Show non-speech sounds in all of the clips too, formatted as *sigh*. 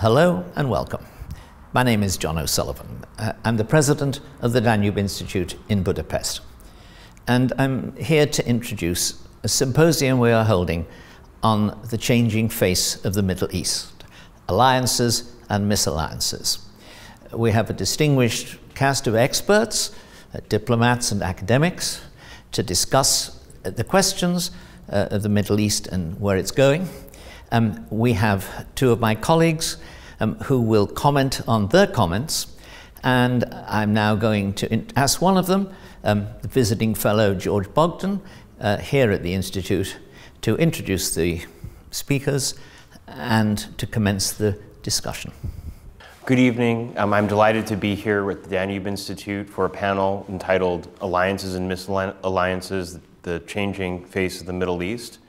Hello and welcome. My name is John O'Sullivan. Uh, I'm the president of the Danube Institute in Budapest. And I'm here to introduce a symposium we are holding on the changing face of the Middle East alliances and misalliances. We have a distinguished cast of experts, uh, diplomats, and academics to discuss uh, the questions of the Middle East and where it's going. Um, we have two of my colleagues um, who will comment on their comments, and I'm now going to ask one of them, um, the visiting fellow George Bogden, uh, here at the Institute, to introduce the speakers and to commence the discussion. Good evening. Um, I'm delighted to be here with the Danube Institute for a panel entitled Alliances and Misalliances, the Changing Face of the Middle East.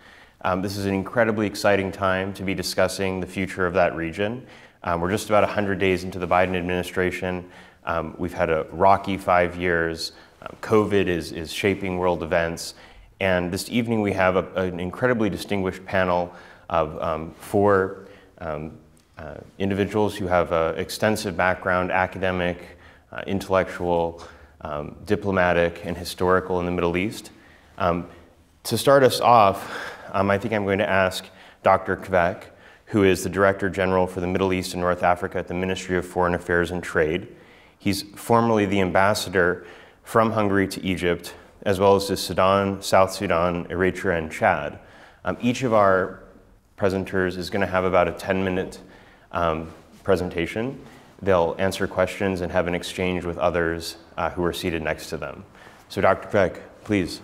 Um, this is an incredibly exciting time to be discussing the future of that region. Um, we're just about 100 days into the Biden administration. Um, we've had a rocky five years. Um, COVID is, is shaping world events. And this evening we have a, an incredibly distinguished panel of um, four um, uh, individuals who have an extensive background, academic, uh, intellectual, diplomatic, and historical in the Middle East. to start us off, um, I think I'm going to ask Dr. Kveck, who is the Director General for the Middle East and North Africa at the Ministry of Foreign Affairs and Trade. He's formerly the ambassador from Hungary to Egypt, as well as to Sudan, South Sudan, Eritrea, and Chad. Um, each of our presenters is going to have about a 10 minute um, presentation. They'll answer questions and have an exchange with others uh, who are seated next to them. So, Dr. Kveck, please.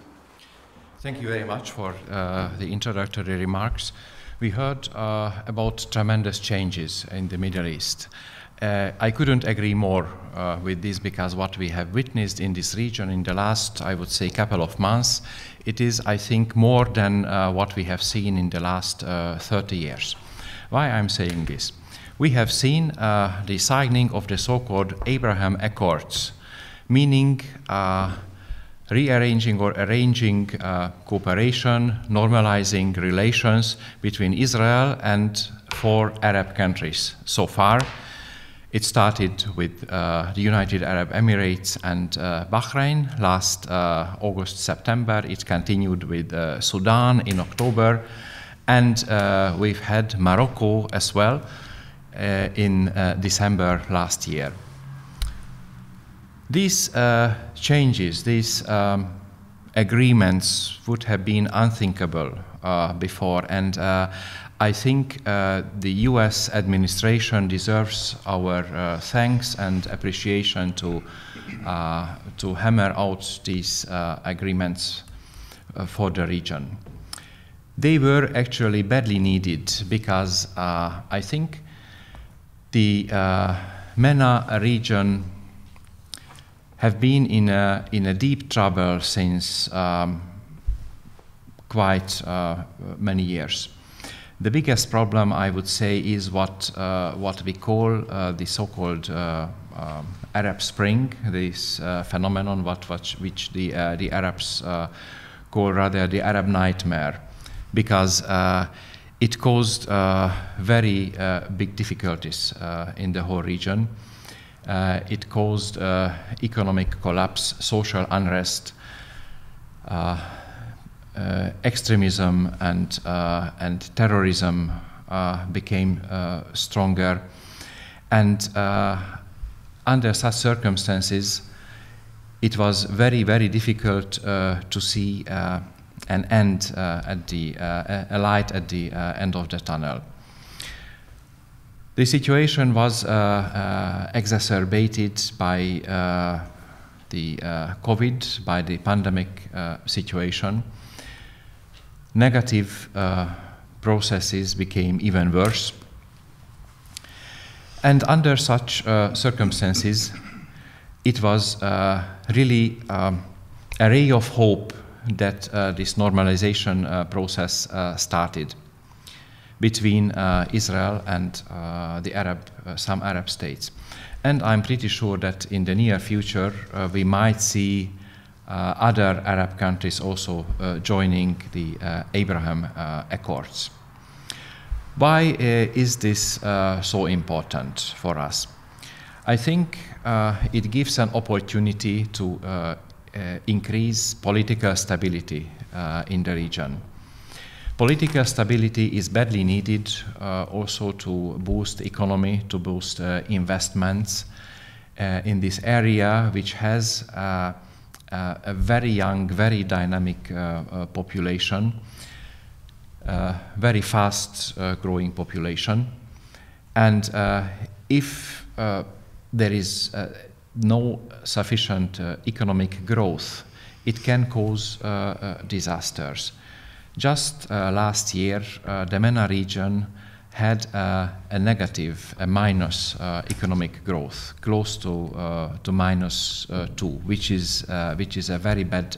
Thank you very much for uh, the introductory remarks. We heard uh, about tremendous changes in the Middle East. Uh, I couldn't agree more uh, with this because what we have witnessed in this region in the last, I would say, couple of months, it is, I think, more than uh, what we have seen in the last uh, 30 years. Why I'm saying this? We have seen the signing of the so-called Abraham Accords, meaning rearranging or arranging uh, cooperation, normalizing relations between Israel and four Arab countries so far. It started with uh, the United Arab Emirates and uh, Bahrain last uh, August, September. It continued with uh, Sudan in October. And uh, we've had Morocco as well in December last year. These uh, changes, these um, agreements would have been unthinkable uh, before, and uh, I think uh, the US administration deserves our uh, thanks and appreciation to, uh, to hammer out these agreements for the region. They were actually badly needed because I think the MENA region have been in a, in a deep trouble since um, quite uh, many years. The biggest problem, I would say, is what, uh, what we call uh, the so-called uh, um, Arab Spring, this uh, phenomenon what, what, which the, uh, the Arabs call rather the Arab nightmare, because it caused very big difficulties in the whole region. Uh, it caused uh, economic collapse, social unrest, uh, uh extremism, and, uh, and terrorism uh, became stronger. And under such circumstances, it was very, very difficult to see an end at the, a light at the end of the tunnel. The situation was uh, uh, exacerbated by uh, the COVID, by the pandemic situation. Negative processes became even worse. And under such uh, circumstances, it was uh, really um, a ray of hope that uh, this normalization process started between uh, Israel and uh, the Arab, uh, some Arab states. And I'm pretty sure that in the near future we might see other Arab countries also joining the Abraham Accords. Why is this so important for us? I think uh, it gives an opportunity to uh, uh, increase political stability in the region. Political stability is badly needed uh, also to boost economy, to boost uh, investments uh, in this area, which has a very young, very dynamic population uh, very fast uh, growing population. And uh, if there is no sufficient economic growth, it can cause disasters. Just last year, the MENA region had uh, a negative, a minus uh, economic growth, close to uh, to minus two, which is which is a very bad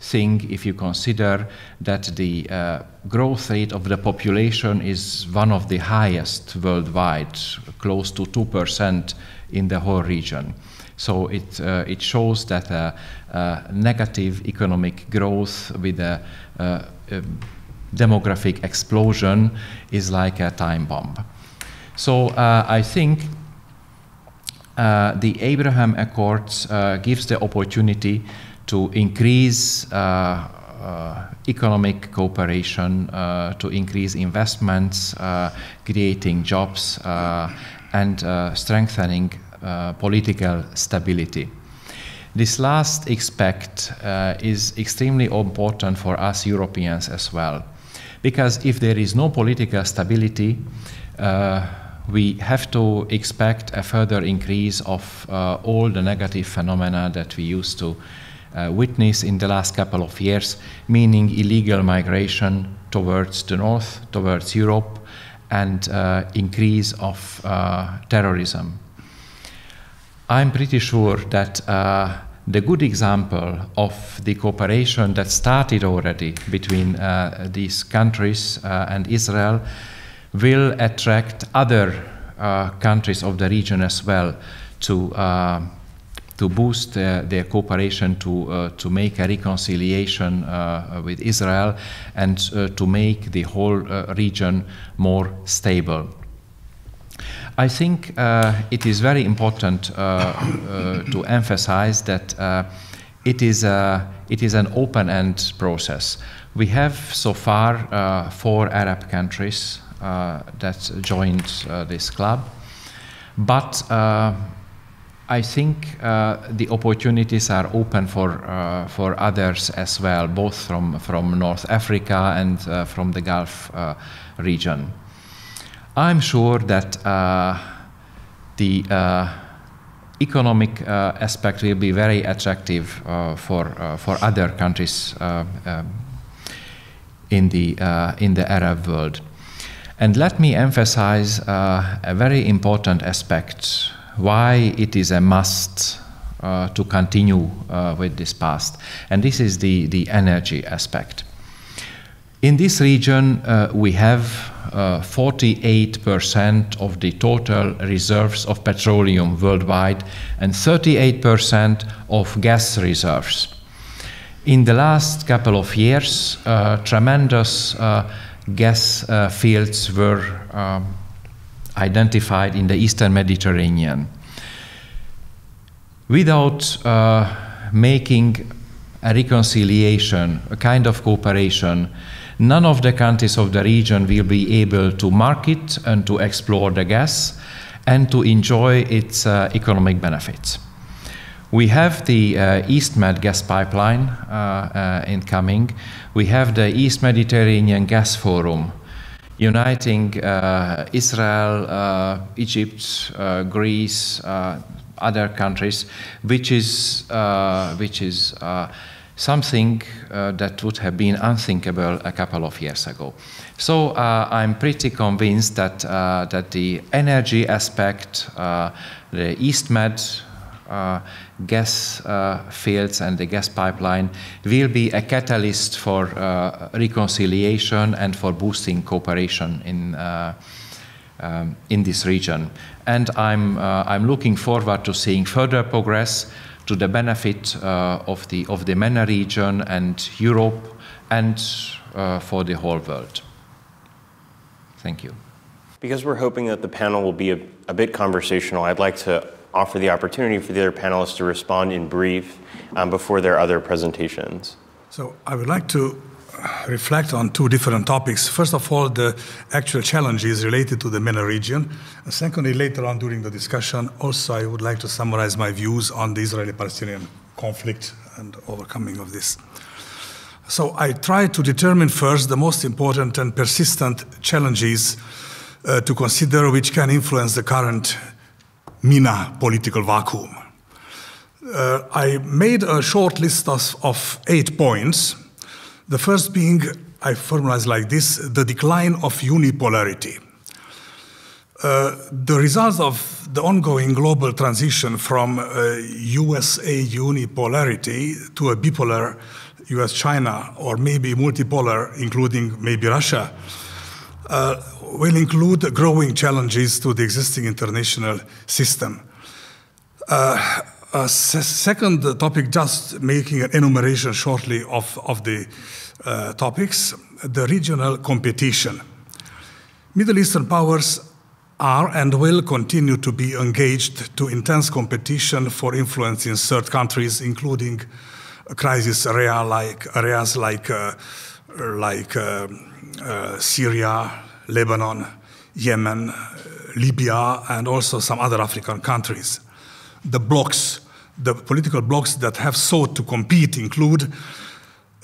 thing if you consider that the uh, growth rate of the population is one of the highest worldwide, close to 2% in the whole region. So it, uh, it shows that a, negative economic growth with a, a, demographic explosion is like a time bomb. So uh, I think uh, the Abraham Accords uh, gives the opportunity to increase uh, uh, economic cooperation, uh, to increase investments, creating jobs, and strengthening political stability. This last aspect uh, is extremely important for us Europeans as well. Because if there is no political stability, uh, we have to expect a further increase of uh, all the negative phenomena that we used to uh, witnessed in the last couple of years, meaning illegal migration towards the north, towards Europe, and uh, increase of uh, terrorism. I'm pretty sure that uh, the good example of the cooperation that started already between uh, these countries uh, and Israel will attract other countries of the region as well to to boost uh, their cooperation to, uh, to make a reconciliation uh, with Israel and to make the whole region more stable. I think it is very important to emphasize that it is, a, it is an open-end process. We have so far uh, four Arab countries uh, that joined uh, this club, but I think uh, the opportunities are open for uh, for others as well, both from from North Africa and uh, from the Gulf uh, region. I'm sure that uh, the uh, economic aspect will be very attractive for for other countries um, in the in the Arab world. And let me emphasize a very important aspect why it is a must uh, to continue uh, with this past. And this is the, the energy aspect. In this region, uh, we have 48% uh, of the total reserves of petroleum worldwide and 38% of gas reserves. In the last couple of years, uh, tremendous uh, gas fields were um, identified in the eastern Mediterranean. Without uh, making a reconciliation, a kind of cooperation, none of the countries of the region will be able to market and to explore the gas and to enjoy its uh, economic benefits. We have the uh, EastMed gas pipeline uh, uh, incoming. We have the East Mediterranean Gas Forum, uniting uh, Israel, uh, Egypt, Greece, other countries, which is, which is uh, something that would have been unthinkable a couple of years ago. So I'm pretty convinced that, that the energy aspect, the EastMed uh, gas uh, fields and the gas pipeline will be a catalyst for uh, reconciliation and for boosting cooperation in, um, in this region. And I'm, I'm looking forward to seeing further progress to the benefit of, the, of the MENA region and Europe and for the whole world. Thank you. Because we're hoping that the panel will be a, a bit conversational, I'd like to offer the opportunity for the other panelists to respond in brief um, before their other presentations. So I would like to reflect on two different topics. First of all, the actual challenges related to the MENA region. And secondly, later on during the discussion, also I would like to summarize my views on the Israeli-Palestinian conflict and overcoming of this. So I try to determine first the most important and persistent challenges uh, to consider which can influence the current MENA political vacuum. Uh, I made a short list of, of eight points the first being, I formalize like this, the decline of unipolarity. Uh, the result of the ongoing global transition from uh, USA unipolarity to a bipolar US China, or maybe multipolar, including maybe Russia, uh, will include growing challenges to the existing international system. Uh, second topic, just making an enumeration shortly of, of the uh, topics, the regional competition. Middle Eastern powers are and will continue to be engaged to intense competition for influence in third countries, including crisis area like, areas like, uh, like uh, uh Syria, Lebanon, Yemen, Libya, and also some other African countries the blocs, the political blocks that have sought to compete include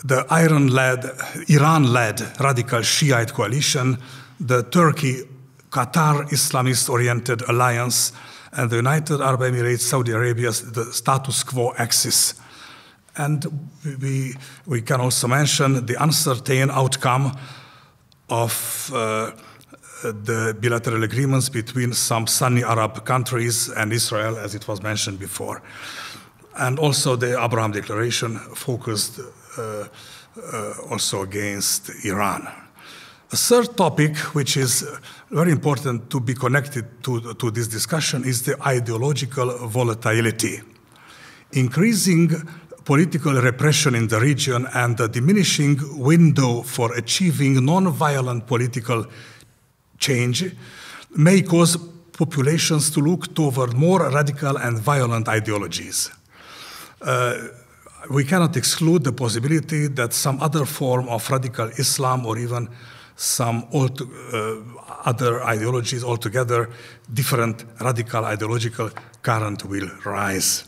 the Iran-led, Iran-led radical Shiite coalition, the Turkey-Qatar Islamist-oriented alliance, and the United Arab Emirates, Saudi Arabia's the status quo axis. And we, we can also mention the uncertain outcome of uh, the bilateral agreements between some Sunni Arab countries and Israel, as it was mentioned before. And also the Abraham Declaration focused uh, uh, also against Iran. A third topic, which is very important to be connected to, to this discussion, is the ideological volatility. Increasing political repression in the region and the diminishing window for achieving non-violent political change may cause populations to look toward more radical and violent ideologies. Uh, we cannot exclude the possibility that some other form of radical Islam or even some uh, other ideologies altogether, different radical ideological current will rise.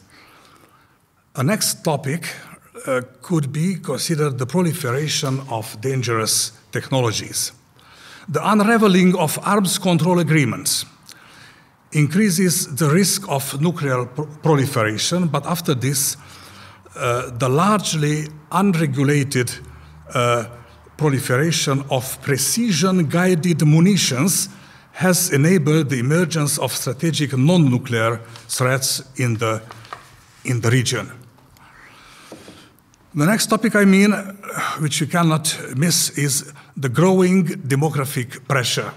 A next topic uh, could be considered the proliferation of dangerous technologies. The unraveling of arms control agreements increases the risk of nuclear proliferation, but after this, uh, the largely unregulated uh, proliferation of precision guided munitions has enabled the emergence of strategic non nuclear threats in the, in the region. The next topic I mean, which you cannot miss, is the growing demographic pressure.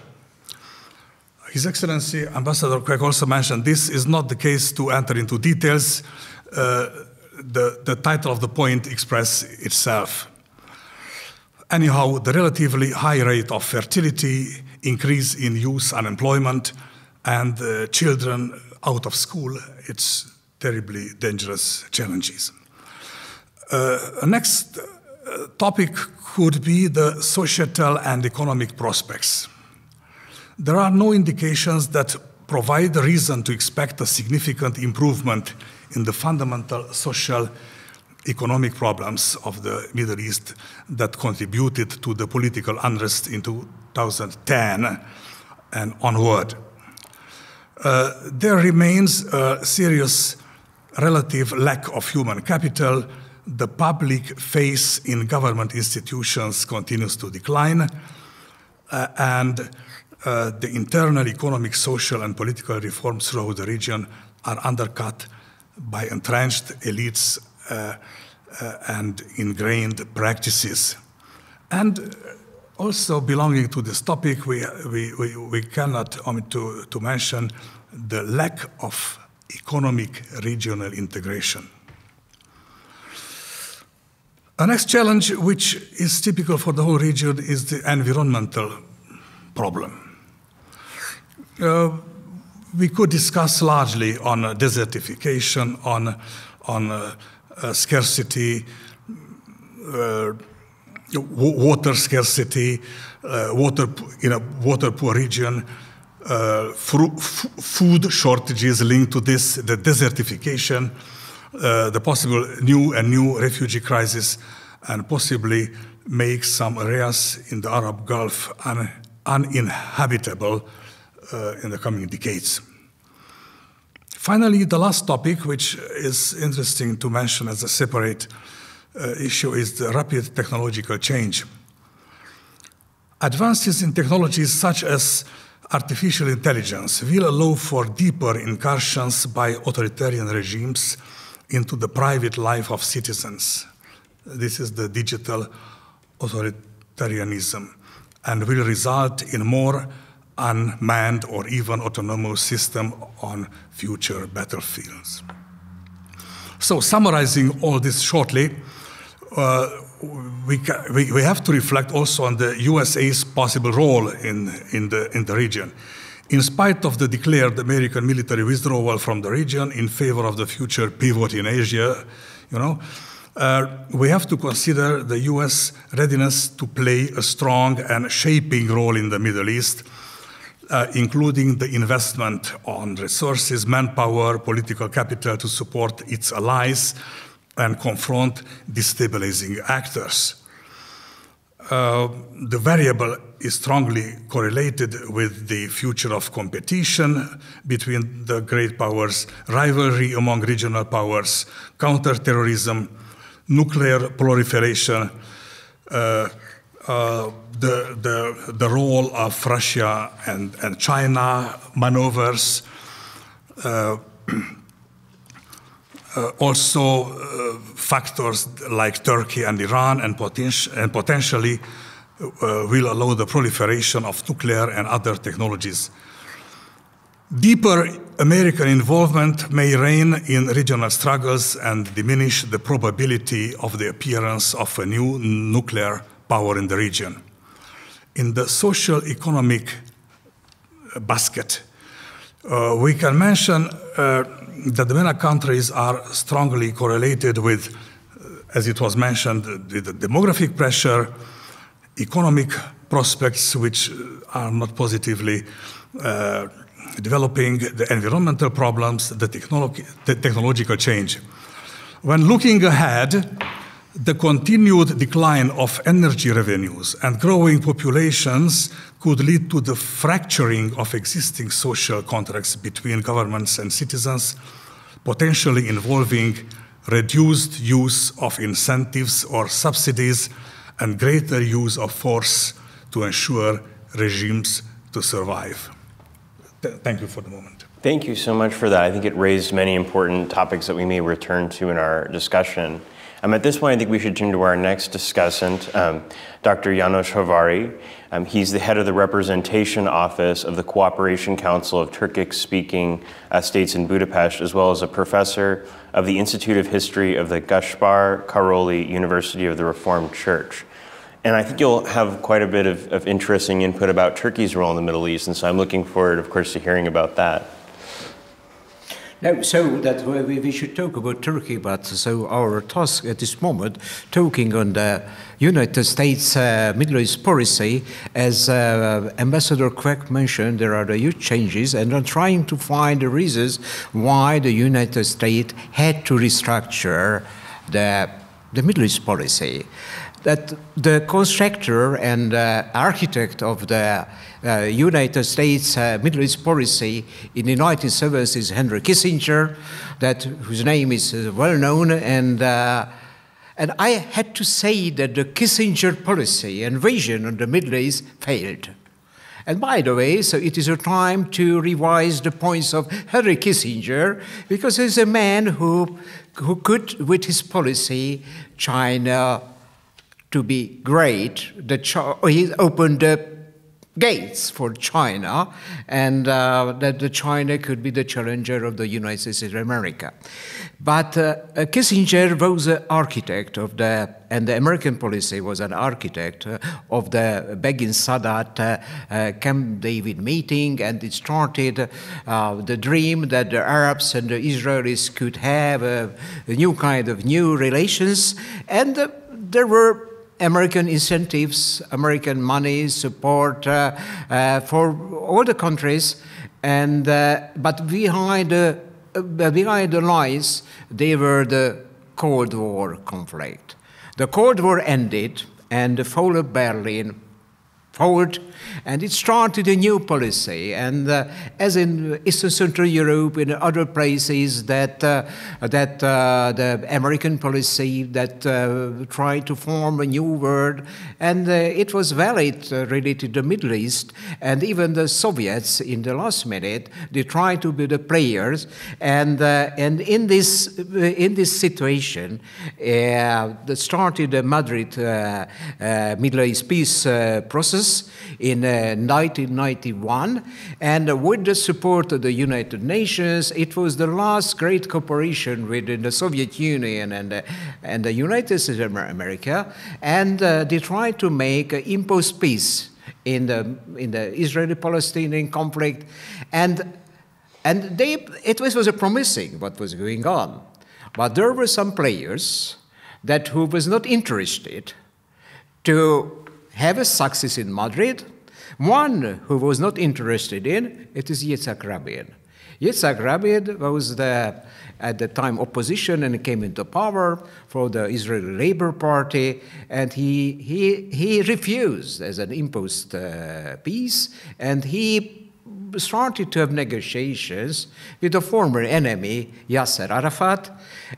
His Excellency Ambassador Kveck also mentioned this is not the case to enter into details. Uh, the, the title of the point expresses itself. Anyhow, the relatively high rate of fertility, increase in youth unemployment, and uh, children out of school, it's terribly dangerous challenges. Uh, next topic could be the societal and economic prospects. There are no indications that provide reason to expect a significant improvement in the fundamental social economic problems of the Middle East that contributed to the political unrest in 2010 and onward. Uh, there remains a serious relative lack of human capital the public faith in government institutions continues to decline, uh, and uh, the internal economic, social, and political reforms throughout the region are undercut by entrenched elites uh, uh and ingrained practices. And also belonging to this topic, we, we, we, we cannot omit to, to mention the lack of economic regional integration. The next challenge, which is typical for the whole region, is the environmental problem. Uh, we could discuss largely on desertification, on, on uh, uh scarcity, uh, water scarcity, uh, water in a water poor region, food shortages linked to this, the desertification, the possible new and new refugee crisis, and possibly make some areas in the Arab Gulf un uninhabitable uh, in the coming decades. Finally, the last topic, which is interesting to mention as a separate uh, issue, is the rapid technological change. Advances in technologies such as artificial intelligence will allow for deeper incursions by authoritarian regimes into the private life of citizens. This is the digital authoritarianism and will result in more unmanned or even autonomous system on future battlefields. So summarizing all this shortly, uh, we, we, we, have to reflect also on the USA's possible role in, in, the, in the region. In spite of the declared American military withdrawal from the region in favor of the future pivot in Asia, you know, uh, we have to consider the US readiness to play a strong and shaping role in the Middle East uh, including the investment on resources, manpower, political capital to support its allies and confront destabilizing actors. Uh, the variable is strongly correlated with the future of competition between the great powers, rivalry among regional powers, counterterrorism, nuclear proliferation, uh, uh, the, the, the role of Russia and, and China maneuvers, *clears throat* uh, uh, also uh, factors like Turkey and Iran and, poten and potentially uh, will allow the proliferation of nuclear and other technologies. Deeper American involvement may rein in regional struggles and diminish the probability of the appearance of a new nuclear power in the region. In the social economic basket, uh, we can mention uh, the MENA countries are strongly correlated with, uh, as it was mentioned, the, the demographic pressure, economic prospects which are not positively uh, developing, the environmental problems, the, technolo the technological change. When looking ahead, the continued decline of energy revenues and growing populations could lead to the fracturing of existing social contracts between governments and citizens, potentially involving reduced use of incentives or subsidies and greater use of force to ensure regimes to survive. Th thank you for the moment. Thank you so much for that. I think it raised many important topics that we may return to in our discussion. Um, at this point, I think we should turn to our next discussant, um, Dr. Janos Hóvári. Um, he's the head of the Representation Office of the Cooperation Council of Turkic-speaking uh, states in Budapest, as well as a professor of the Institute of History of the Gaspar Károli University of the Reformed Church. And I think you'll have quite a bit of, of interesting input about Turkey's role in the Middle East, and so I'm looking forward, of course, to hearing about that. No, so that we should talk about Turkey, but so our task at this moment, talking on the United States uh, Middle East policy, as uh, Ambassador Kveck mentioned, there are the huge changes, and I'm trying to find the reasons why the United States had to restructure the the Middle East policy that the constructor and uh, architect of the uh, United States uh, Middle East policy in the 1970s is Henry Kissinger, that whose name is uh, well known, and uh, and I had to say that the Kissinger policy and vision on the Middle East failed. And by the way, so it is a time to revise the points of Henry Kissinger, because he's a man who, who could, with his policy, China to be great, the he opened the gates for China, and uh, that the China could be the challenger of the United States of America. But uh, Kissinger was an architect of the, and the American policy was an architect uh, of the Begin Sadat uh, uh, Camp David meeting, and it started uh, the dream that the Arabs and the Israelis could have a, a new kind of new relations, and there were American incentives, American money, support uh, uh, for all the countries, and uh, but behind the behind the lines, they were the Cold War conflict. The Cold War ended, and the fall of Berlin forward, and it started a new policy. And uh, as in Eastern Central Europe, in other places, that uh, that uh, the American policy that uh, tried to form a new world, and uh, it was valid uh, related to the Middle East, and even the Soviets in the last minute they tried to be the players, and and in this in this situation, uh, started the Madrid Middle East peace process in uh, 1991, and with the support of the United Nations, it was the last great cooperation within the Soviet Union and, uh, and the United States of America, and uh, they tried to make impose peace in the, in the Israeli-Palestinian conflict, and, and they, it was, was a promising what was going on. But there were some players that who was not interested to have a success in Madrid. One who was not interested in it is Yitzhak Rabin. Yitzhak Rabin was the, at the time opposition and came into power for the Israeli Labor Party, and he, he, he refused as an imposed uh, peace, and he started to have negotiations with the former enemy, Yasser Arafat.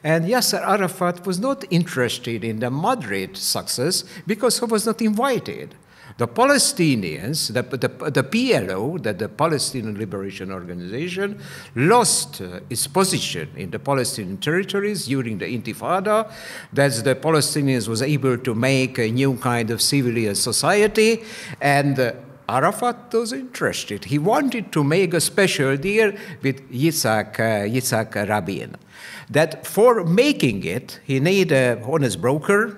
And Yasser Arafat was not interested in the moderate success because he was not invited. The Palestinians, the, the, the PLO, that the Palestinian Liberation Organization, lost uh, its position in the Palestinian territories during the Intifada. That the Palestinians was able to make a new kind of civilian society, and uh, Arafat was interested. He wanted to make a special deal with Yitzhak, uh, Yitzhak Rabin. That for making it, he needed a honest broker.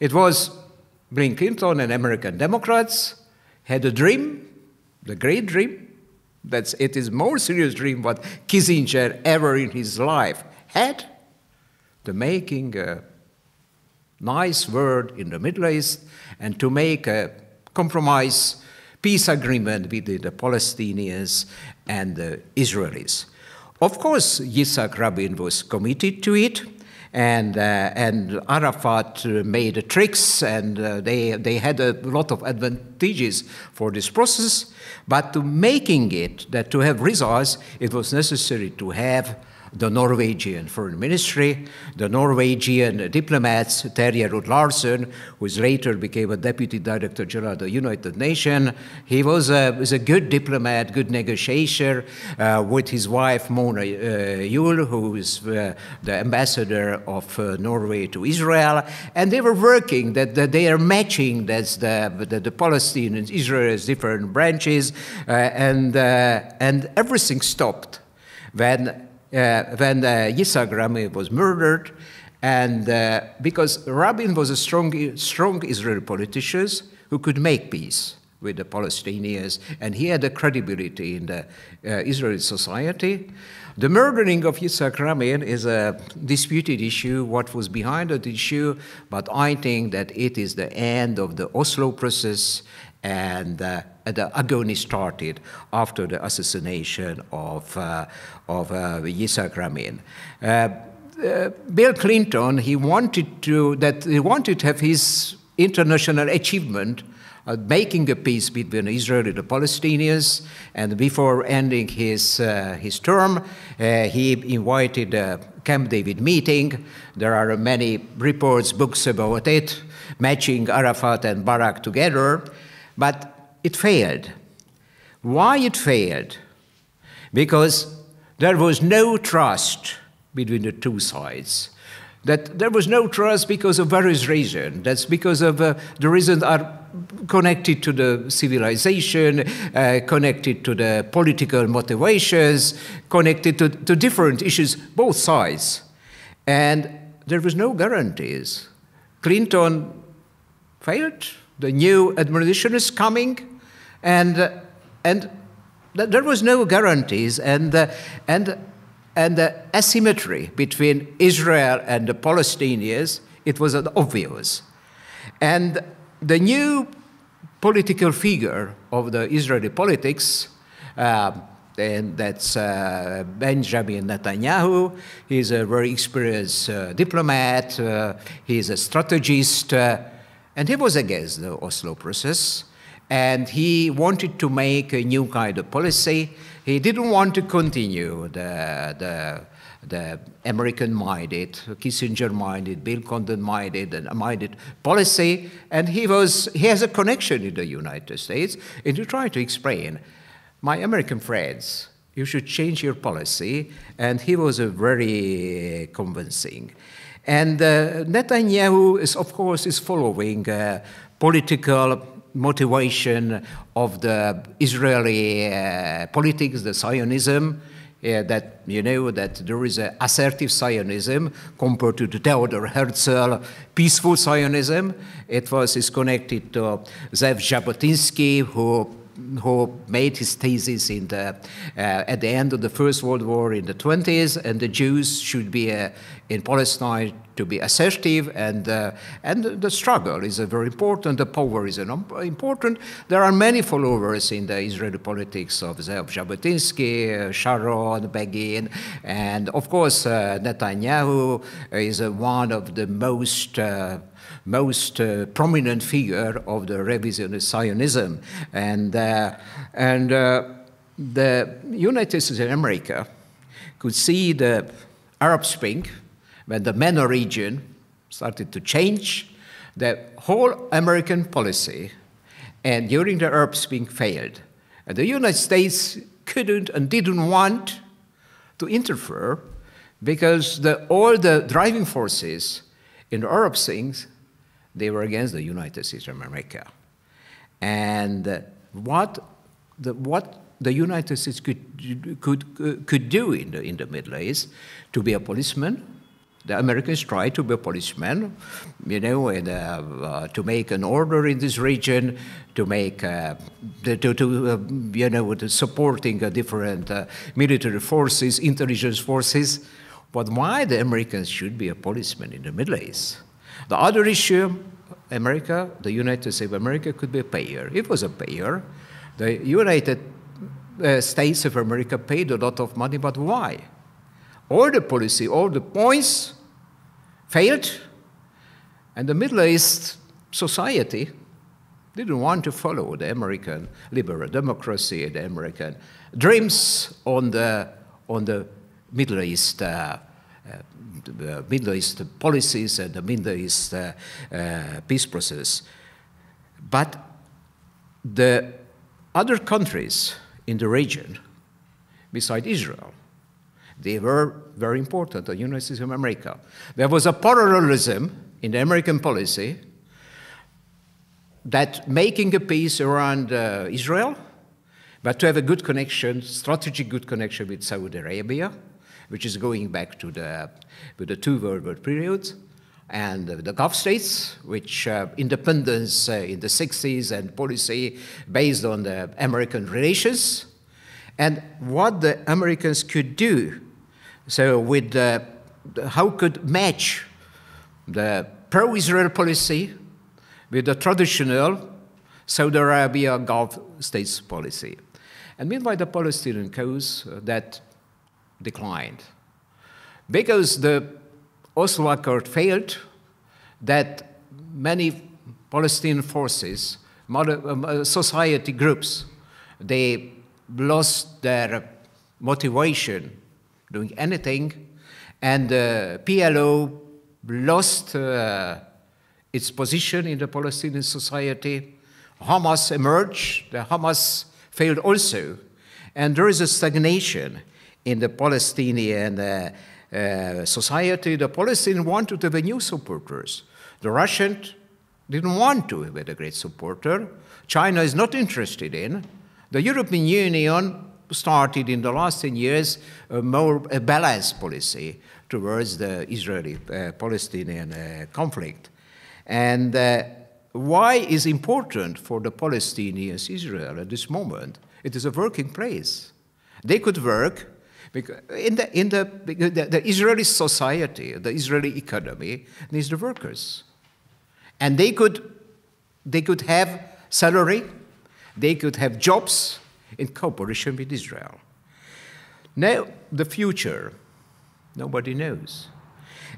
It was Bill Clinton and American Democrats had a dream, the great dream. That's it is more serious dream what Kissinger ever in his life had, the making a nice world in the Middle East and to make a compromise peace agreement with the Palestinians and the Israelis. Of course, Yitzhak Rabin was committed to it, and, uh, and Arafat made tricks, and uh, they, they had a lot of advantages for this process. But to making it, that to have results, it was necessary to have the Norwegian Foreign Ministry, the Norwegian diplomats, Terje Rød-Larsen, who later became a Deputy Director General of the United Nations. He was a, was a good diplomat, good negotiator uh, with his wife Mona uh, who is uh, the ambassador of uh, Norway to Israel. And they were working, that, that they are matching that's the, the, the Palestinians, Israel's different branches, uh, and, uh, and everything stopped when when uh, Yitzhak Rabin was murdered, and uh, because Rabin was a strong, strong Israeli politician who could make peace with the Palestinians, and he had a credibility in the uh, Israeli society. The murdering of Yitzhak Rabin is a disputed issue, what was behind that issue, but I think that it is the end of the Oslo process, and uh, the agony started after the assassination of, uh, of uh, Yitzhak Rabin. Uh, uh, Bill Clinton, he wanted to that he wanted to have his international achievement uh, making a peace between Israel and the Palestinians. And before ending his, uh, his term, uh, he invited a Camp David meeting. There are many reports, books about it, matching Arafat and Barak together. But it failed. Why it failed? Because there was no trust between the two sides. that there was no trust because of various reasons. That's because of uh, the reasons are connected to the civilization, uh, connected to the political motivations, connected to, to different issues, both sides. And there was no guarantees. Clinton failed, the new administration is coming, and, uh, and there was no guarantees, and, and and the asymmetry between Israel and the Palestinians, it was obvious. And the new political figure of the Israeli politics, uh, and that's uh, Benjamin Netanyahu. He's a very experienced uh, diplomat, uh, he's a strategist, uh, and he was against the Oslo process. And he wanted to make a new kind of policy. He didn't want to continue the, the, the American-minded, Kissinger-minded, Bill Clinton-minded, and minded policy, and he was he has a connection in the United States, and to try to explain, my American friends, you should change your policy, and he was a very convincing. And uh, Netanyahu is, of course, is following uh, political motivation of the Israeli uh, politics, the Zionism, uh, that you know that there is an assertive Zionism compared to the Theodor Herzl peaceful Zionism. It was is connected to Zev Jabotinsky, who who made his thesis in the, uh, at the end of the First World War in the 20s, and the Jews should be uh, in Palestine to be assertive, and, uh, and the struggle is very important, the power is important. There are many followers in the Israeli politics of Zev Jabotinsky, uh, Sharon, Begin, and of course uh, Netanyahu is uh, one of the most most uh, prominent figure of the revisionist Zionism. And, uh, and uh, the United States of America could see the Arab Spring when the MENA region started to change, the whole American policy and during the Arab Spring failed. And the United States couldn't and didn't want to interfere because the, all the driving forces in the Arab Spring they were against the United States of America. And uh, what the, what the United States could, could, could do in the, in the Middle East to be a policeman. The Americans try to be a policeman, you know, and, uh, uh, to make an order in this region, to make, uh, to, to uh, you know, supporting different uh, military forces, intelligence forces. But why the Americans should be a policeman in the Middle East? The other issue, America, the United States of America could be a payer. It was a payer. The United uh, States of America paid a lot of money, but why? All the policy, all the points failed, and the Middle East society didn't want to follow the American liberal democracy, the American dreams on the, on the Middle East uh, uh, the Middle East policies and the Middle East uh, uh, peace process. But the other countries in the region, beside Israel, they were very important, the United States of America. There was a parallelism in the American policy that making a peace around uh, Israel, but to have a good connection, strategic good connection with Saudi Arabia, which is going back to the, to the two World War periods, and the Gulf states, which uh, independence uh, in the 60s and policy based on the American relations, and what the Americans could do. So, with the, how could match the pro-Israel policy with the traditional Saudi Arabia Gulf states policy. And meanwhile, the Palestinian cause uh, that declined. Because the Oslo Accord failed, that many Palestinian forces, um, uh, society groups, they lost their motivation doing anything, and the uh, PLO lost uh, its position in the Palestinian society. Hamas emerged, the Hamas failed also, and there is a stagnation in the Palestinian uh, uh, society, the Palestinians wanted to new supporters. The Russians didn't want to have a great supporter. China is not interested in. The European Union started in the last 10 years a more a balanced policy towards the Israeli-Palestinian uh, uh, conflict. And uh, why is important for the Palestinians Israel at this moment? It is a working place. They could work in the, in the, the, the Israeli society, the Israeli economy needs the workers. And they could, they could have salary, they could have jobs in cooperation with Israel. Now, the future, nobody knows.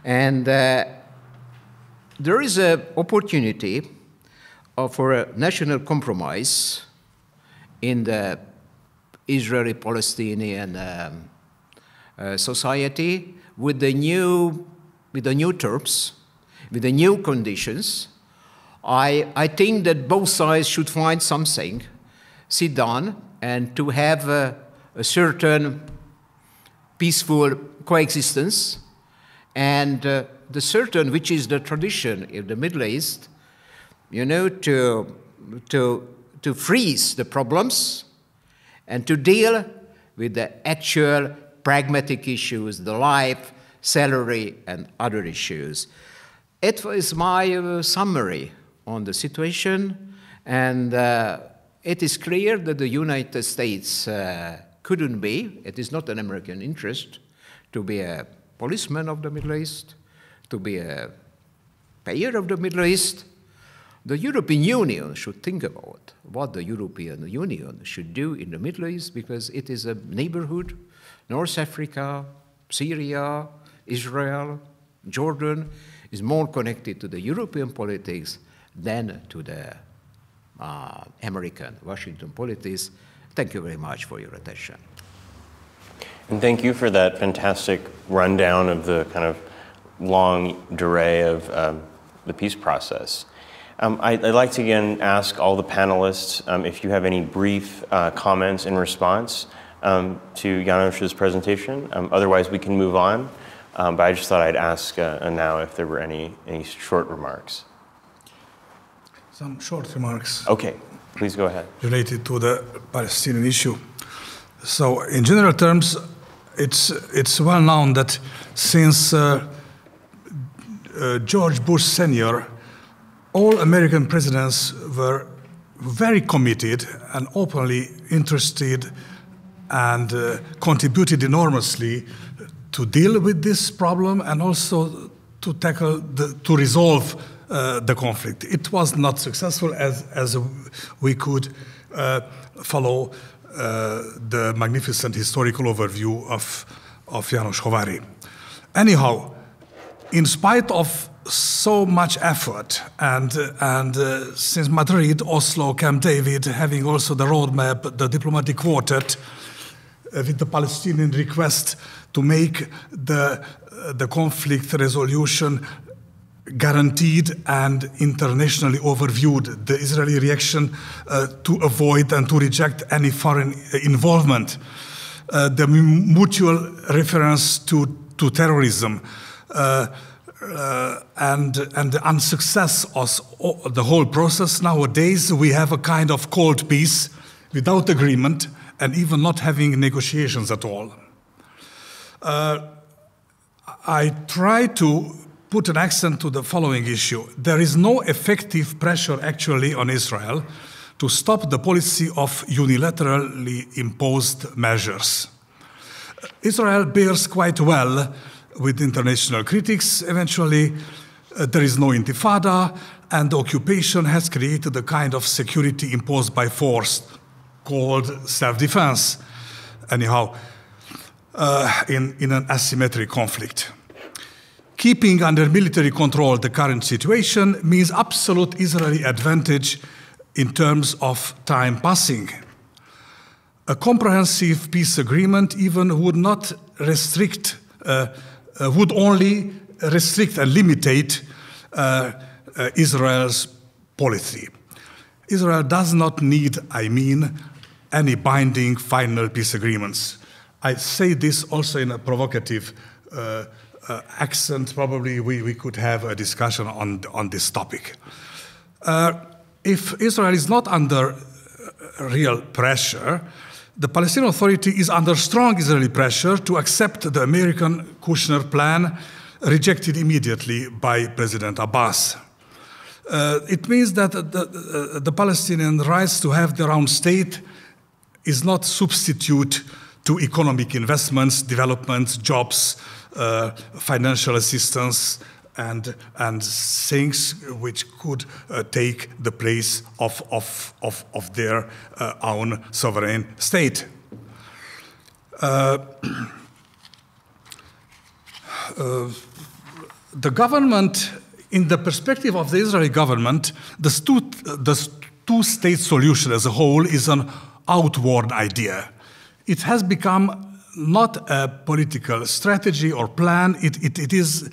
And uh, there is an opportunity uh, for a national compromise in the Israeli Palestinian um, uh, society with the new with the new terms, with the new conditions. I, I think that both sides should find something, sit down, and to have a, a certain peaceful coexistence and uh, the certain which is the tradition in the Middle East, you know, to, to, to freeze the problems and to deal with the actual pragmatic issues, the life, salary, and other issues. It was my uh, summary on the situation, and uh, it is clear that the United States uh, couldn't be, it is not an American interest, to be a policeman of the Middle East, to be a payer of the Middle East. The European Union should think about what the European Union should do in the Middle East because it is a neighborhood, North Africa, Syria, Israel, Jordan is more connected to the European politics than to the uh, American Washington politics. Thank you very much for your attention. And thank you for that fantastic rundown of the kind of longue durée of um, the peace process. Um, I, would like to again ask all the panelists um, if you have any brief uh, comments in response um, to Janos's presentation. Um, otherwise, we can move on. Um, but I just thought I'd ask uh, now if there were any, any short remarks. Some short remarks. Okay, please go ahead. Related to the Palestinian issue. So, in general terms, it's, it's well known that since uh, uh, George Bush Sr., all American presidents were very committed and openly interested and uh, contributed enormously to deal with this problem and also to tackle the, to resolve uh, the conflict. It was not successful as, as we could uh, follow uh, the magnificent historical overview of, of Janos Hóvári. Anyhow, in spite of so much effort, and, and uh, since Madrid, Oslo, Camp David, having also the roadmap, the diplomatic quartet, uh, with the Palestinian request to make the, uh, the conflict resolution guaranteed and internationally overviewed the Israeli reaction uh, to avoid and to reject any foreign involvement. Uh, the mutual reference to, to terrorism uh, uh, and, and the unsuccess of the whole process. Nowadays, we have a kind of cold peace without agreement and even not having negotiations at all. Uh, I try to put an accent to the following issue. There is no effective pressure actually on Israel to stop the policy of unilaterally imposed measures. Israel bears quite well with international critics eventually. Uh, there is no intifada, and the occupation has created a kind of security imposed by force called self defense. Anyhow, uh, in, in an asymmetric conflict. Keeping under military control the current situation means absolute Israeli advantage in terms of time passing. A comprehensive peace agreement even would not restrict, uh, uh, would only restrict and limitate uh, uh, Israel's policy. Israel does not need, I mean, any binding final peace agreements. I say this also in a provocative uh, uh, accent, probably we, we could have a discussion on, on this topic. Uh, if Israel is not under real pressure, the Palestinian Authority is under strong Israeli pressure to accept the American Kushner plan, rejected immediately by President Abbas. Uh, it means that the, the, the, Palestinian rights to have their own state is not substitute to economic investments, development, jobs, uh, financial assistance, and, and things which could uh, take the place of, of, of, of their uh, own sovereign state. Uh, *clears throat* uh, the government, in the perspective of the Israeli government, the, two, the two-state solution as a whole is an outward idea. It has become not a political strategy or plan, it, it, it is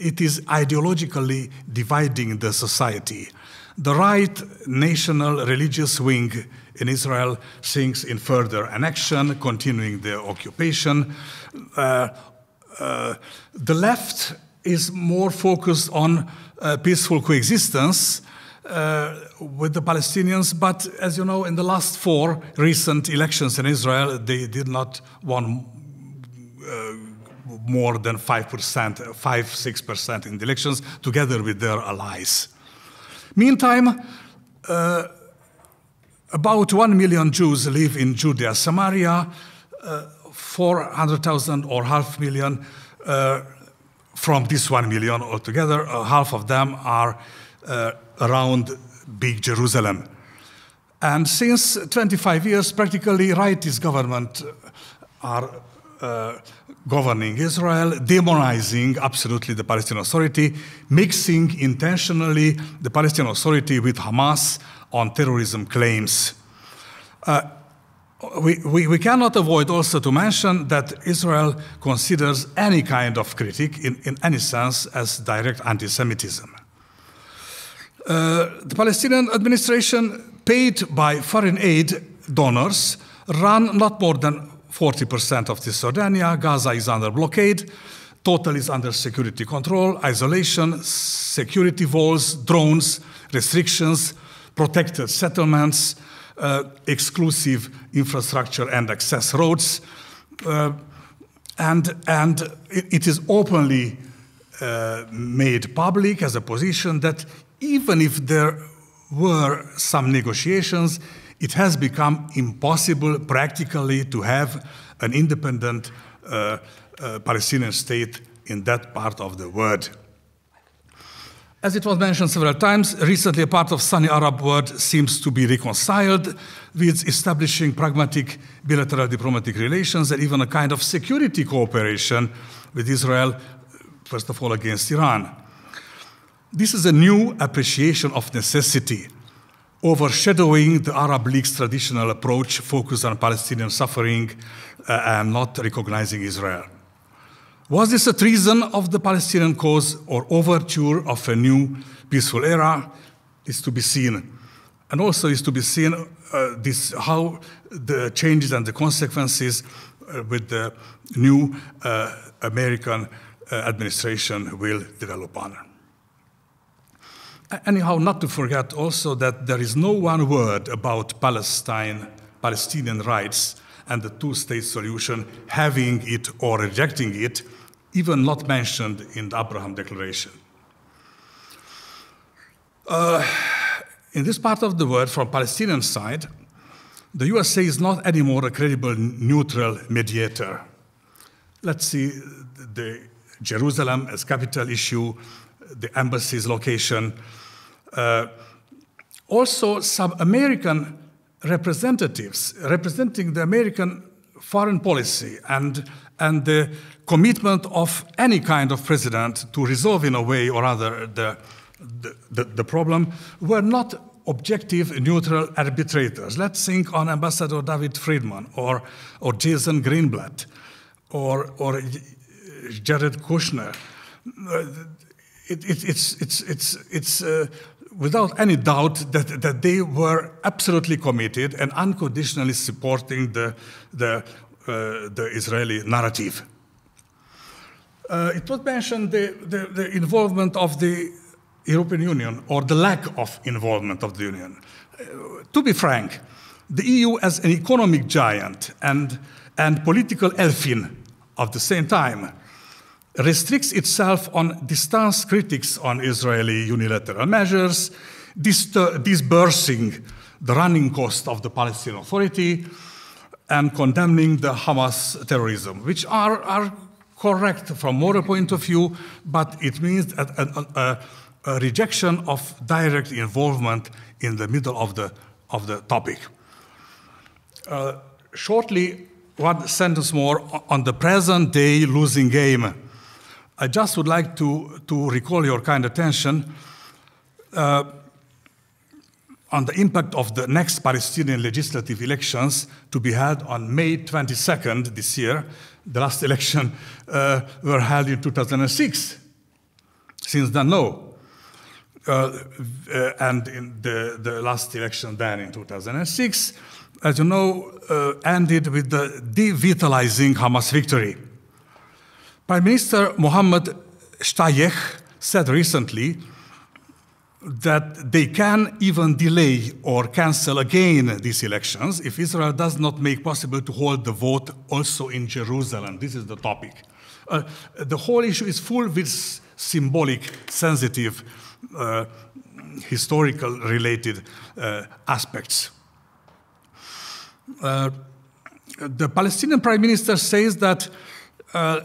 it is ideologically dividing the society. The right national religious wing in Israel thinks in further annexion, continuing the occupation. Uh, uh, the left is more focused on uh, peaceful coexistence uh, with the Palestinians, but as you know, in the last four recent elections in Israel, they did not won uh, more than 5%, 5 6% in the elections, together with their allies. Meantime, uh, about 1 million Jews live in Judea, Samaria, uh, 400,000 or half million uh, from this 1 million altogether, half of them are uh, around big Jerusalem. And since 25 years, practically rightist government are uh, governing Israel, demonizing absolutely the Palestinian Authority, mixing intentionally the Palestinian Authority with Hamas on terrorism claims. Uh, we, we, we, cannot avoid also to mention that Israel considers any kind of critic in, in any sense as direct anti Semitism. Uh, the Palestinian administration, paid by foreign aid donors, run not more than 40% of Cisjordania. Gaza is under blockade. Total is under security control, isolation, security walls, drones, restrictions, protected settlements, uh, exclusive infrastructure and access roads. Uh, and and it, is openly uh, made public as a position that even if there were some negotiations, it has become impossible practically to have an independent uh, uh, Palestinian state in that part of the world. As it was mentioned several times, recently a part of Sunni Arab world seems to be reconciled with establishing pragmatic bilateral diplomatic relations and even a kind of security cooperation with Israel, first of all against Iran. This is a new appreciation of necessity overshadowing the Arab League's traditional approach focused on Palestinian suffering uh, and not recognizing Israel. Was this a treason of the Palestinian cause or overture of a new peaceful era? Is to be seen. And also is to be seen uh, this, how the changes and the consequences uh, with the new uh, American uh, administration will develop on. Anyhow, not to forget also that there is no one word about Palestine, Palestinian rights, and the two state solution, having it or rejecting it, even not mentioned in the Abraham Declaration. Uh, in this part of the world, from Palestinian side, the USA is not anymore a credible neutral mediator. Let's see the Jerusalem as capital issue, the embassy's location. Uh, also, some American representatives representing the American foreign policy and, and the commitment of any kind of president to resolve in a way or other the, the, the, problem were not objective, neutral arbitrators. Let's think on Ambassador David Friedman or, or Jason Greenblatt or, or Jared Kushner. Uh, it, it, it's, it's, it's, it's uh, without any doubt that, that they were absolutely committed and unconditionally supporting the, the, uh, the Israeli narrative. Uh, it was mentioned the, the, the, involvement of the European Union or the lack of involvement of the Union. Uh, to be frank, the EU as an economic giant and, and political elfin at the same time restricts itself on distance critics on Israeli unilateral measures, disbursing the running cost of the Palestinian Authority, and condemning the Hamas terrorism, which are, are correct from moral point of view, but it means a, a, a, a rejection of direct involvement in the middle of the, of the topic. Uh, shortly, one sentence more on the present day losing game. I just would like to, to recall your kind attention uh, on the impact of the next Palestinian legislative elections to be held on May 22nd this year. The last election uh, were held in 2006. Since then, no. Uh, uh, and in the, the last election then in 2006, as you know, uh, ended with the devitalizing Hamas victory. Prime Minister Mohammed Shtayyeh said recently that they can even delay or cancel again these elections if Israel does not make possible to hold the vote also in Jerusalem. This is the topic. Uh, the whole issue is full with symbolic, sensitive, uh, historical related uh, aspects. Uh, the Palestinian Prime Minister says that uh,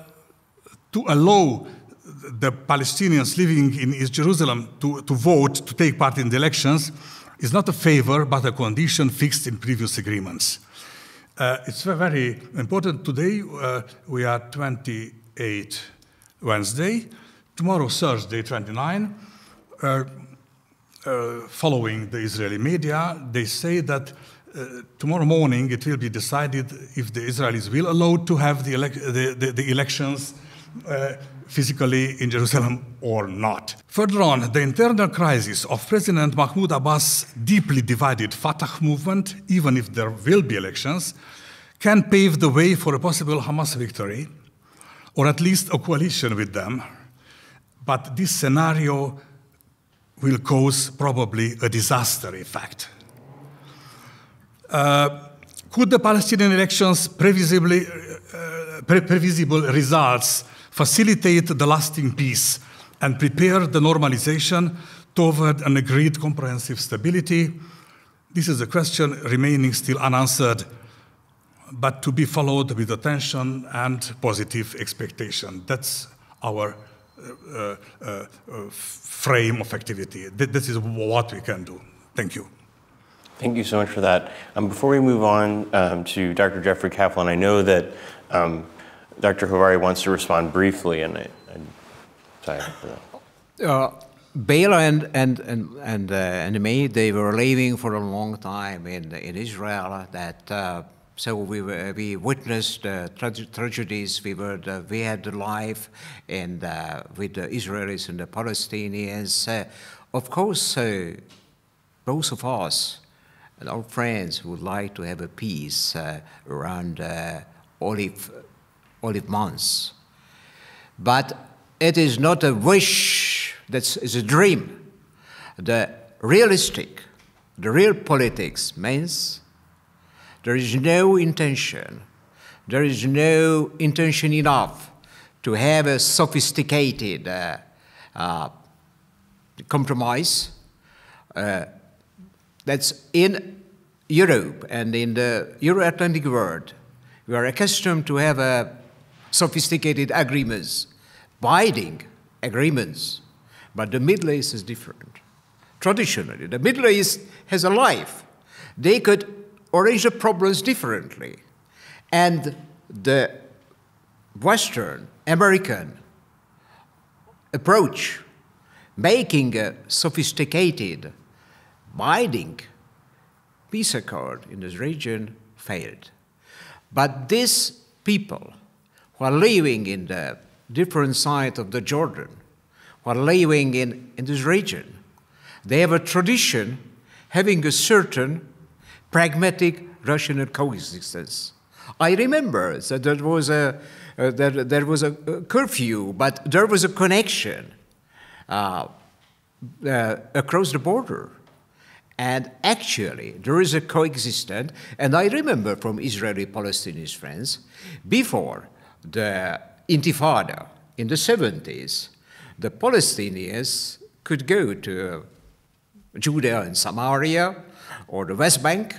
to allow the Palestinians living in East Jerusalem to, to vote, to take part in the elections, is not a favor, but a condition fixed in previous agreements. Uh, it's very important. Today, uh, we are 28 Wednesday. Tomorrow, Thursday, 29. Uh, uh, following the Israeli media, they say that uh, tomorrow morning it will be decided if the Israelis will allow to have the, the, the, the elections uh, physically in Jerusalem or not. Further on, the internal crisis of President Mahmoud Abbas' deeply divided Fatah movement, even if there will be elections, can pave the way for a possible Hamas victory, or at least a coalition with them. But this scenario will cause probably a disaster effect. Uh, could the Palestinian elections previsibly, uh, pre previsible results facilitate the lasting peace and prepare the normalization toward an agreed comprehensive stability? This is a question remaining still unanswered, but to be followed with attention and positive expectation. That's our uh, uh, uh, frame of activity. This is what we can do. Thank you. Thank you so much for that. Um, before we move on um, to Dr. Jeffrey Kaplan, I know that um, Dr. Hóvári wants to respond briefly, and I, am sorry for that. Uh, and and and and, uh, and me, they were living for a long time in in Israel. That uh, so we were, we witnessed uh, tra tragedies. We were the, we had the life and with the Israelis and the Palestinians. Uh, of course, uh, both of us and our friends would like to have a peace uh, around uh, olive, months. But it is not a wish, that's a dream. The realistic, the real politics means there is no intention, there is no intention enough to have a sophisticated uh, uh, compromise uh, that's in Europe and in the Euro-Atlantic world, we are accustomed to have uh, sophisticated agreements, binding agreements, but the Middle East is different. Traditionally, the Middle East has a life. They could arrange the problems differently. And the Western American approach, making a sophisticated binding peace accord in this region failed. But these people who are living in the different side of the Jordan, who are living in, in this region, they have a tradition having a certain pragmatic rational coexistence. I remember that there was a, uh, there, there was a curfew, but there was a connection uh, uh, across the border. And actually, there is a coexistence. And I remember from Israeli Palestinian friends, before the Intifada in the 70s, the Palestinians could go to Judea and Samaria or the West Bank,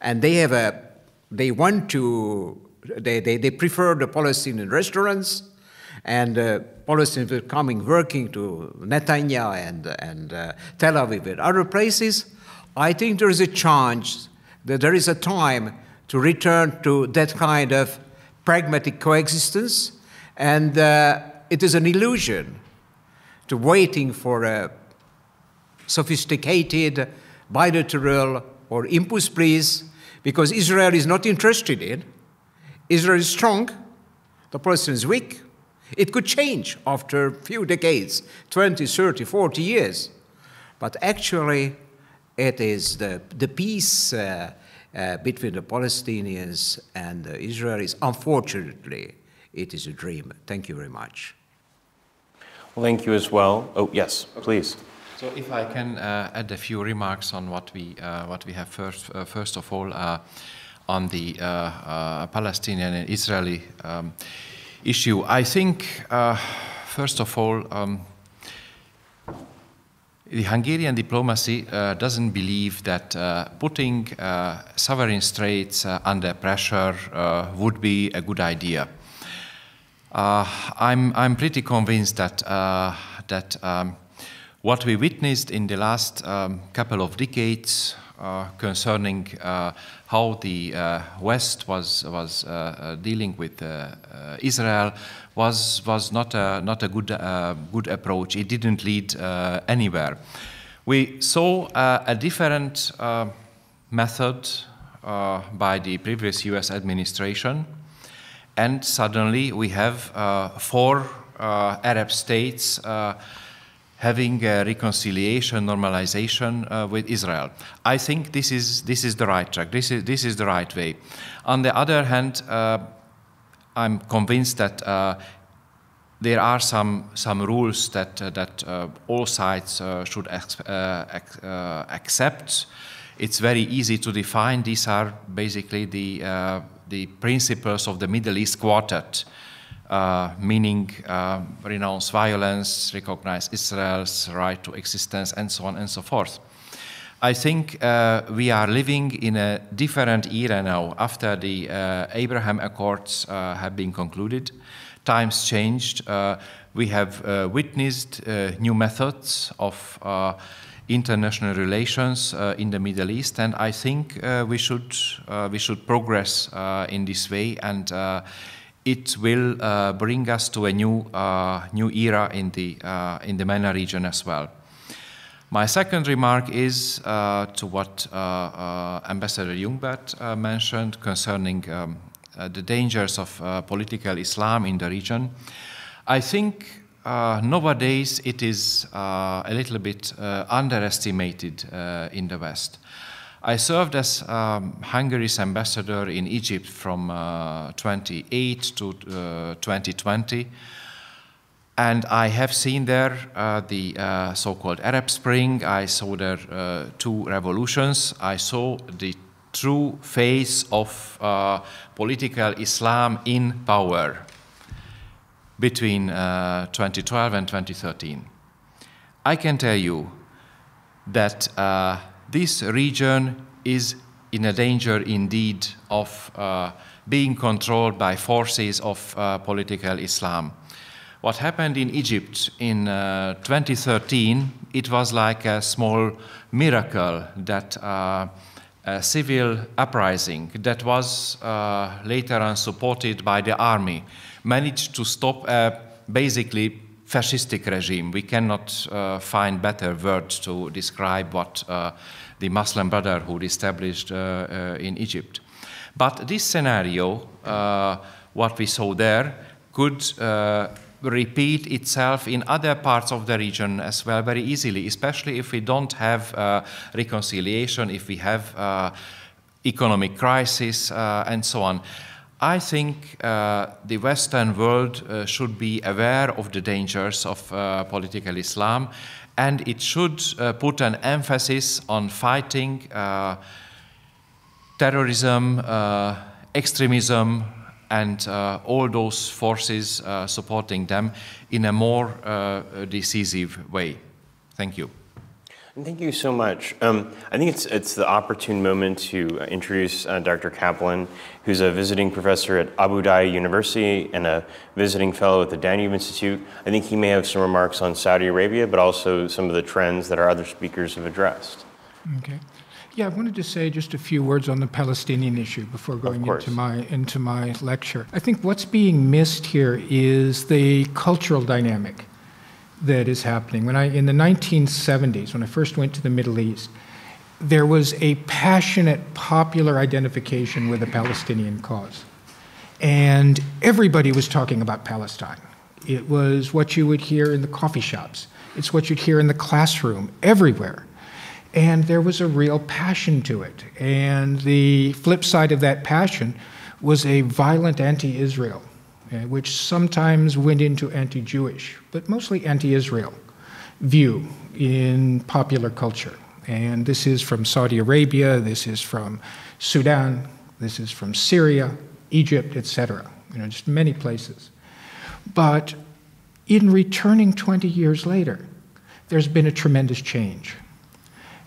and they have a they want to they, they, they prefer the Palestinian restaurants, and uh, Palestinians were coming working to Netanya and, and uh, Tel Aviv and other places. I think there is a chance that there is a time to return to that kind of pragmatic coexistence, and uh, it is an illusion to waiting for a sophisticated bilateral or impulse please, because Israel is not interested in. Israel is strong, the Palestinian is weak. It could change after a few decades 20, 30, 40 years. But actually, it is the, the peace uh, uh, between the Palestinians and the Israelis. Unfortunately, it is a dream. Thank you very much. Well, thank you as well. Oh, yes, please. So, if I can uh, add a few remarks on what we uh, what we have first, uh, first of all uh, on the uh, Palestinian and Israeli um, issue, I think first of all. Um, the Hungarian diplomacy uh, doesn't believe that uh, putting uh, sovereign states under pressure would be a good idea. I'm, I'm pretty convinced that, that um, what we witnessed in the last um, couple of decades uh, concerning uh, how the uh, West was was uh, uh, dealing with uh, Israel was was not a not a good good approach. It didn't lead anywhere. We saw a different method by the previous U.S. administration, and suddenly we have four Arab states having a reconciliation, normalization uh, with Israel. I think this is, this is the right track, this is, this is the right way. On the other hand, uh, I'm convinced that uh, there are some, some rules that, uh, that uh, all sides uh, should accept. It's very easy to define. These are basically the, the principles of the Middle East Quartet. Uh, meaning uh, renounce violence, recognize Israel's right to existence, and so on and so forth. I think uh, we are living in a different era now after the uh, Abraham Accords uh, have been concluded. Times changed. we have witnessed new methods of international relations in the Middle East, and I think we should we should progress in this way and it will uh, bring us to a new, uh, new era in the, uh, in the MENA region as well. My second remark is uh, to what uh, uh, Ambassador Jungbert mentioned concerning um, the dangers of political Islam in the region. I think nowadays it is a little bit underestimated in the West. I served as um, Hungary's ambassador in Egypt from uh, 28 to uh, 2020. And I have seen there uh, the uh, so called Arab Spring. I saw there uh, two revolutions. I saw the true face of uh, political Islam in power between 2012 and 2013. I can tell you that this region is in a danger indeed of uh, being controlled by forces of uh, political Islam. What happened in Egypt in uh, 2013, it was like a small miracle that uh, a civil uprising that was uh, later on supported by the army managed to stop basically fascistic regime. We cannot uh, find better words to describe what uh, the Muslim Brotherhood established uh, uh, in Egypt. But this scenario, uh, what we saw there, could repeat itself in other parts of the region as well very easily, especially if we don't have reconciliation, if we have economic crisis, uh, and so on. I think uh, the Western world uh, should be aware of the dangers of uh, political Islam and it should uh, put an emphasis on fighting uh, terrorism, extremism, and all those forces supporting them in a more decisive way. Thank you. Thank you so much. Um, I think it's, it's the opportune moment to uh, introduce uh, Dr. Kaplan, who's a visiting professor at Abu Dhabi University and a visiting fellow at the Danube Institute. I think he may have some remarks on Saudi Arabia, but also some of the trends that our other speakers have addressed. Okay. Yeah, I wanted to say just a few words on the Palestinian issue before going into my into my lecture. I think what's being missed here is the cultural dynamic that is happening. When I, in the 1970s, when I first went to the Middle East, there was a passionate popular identification with the Palestinian cause. And everybody was talking about Palestine. It was what you would hear in the coffee shops, it's what you'd hear in the classroom, everywhere. And there was a real passion to it. And the flip side of that passion was a violent anti Israel Uh, which sometimes went into anti Jewish, but mostly anti Israel view in popular culture. And this is from Saudi Arabia, this is from Sudan, this is from Syria, Egypt, etc. You know, just many places. But in returning 20 years later, there's been a tremendous change.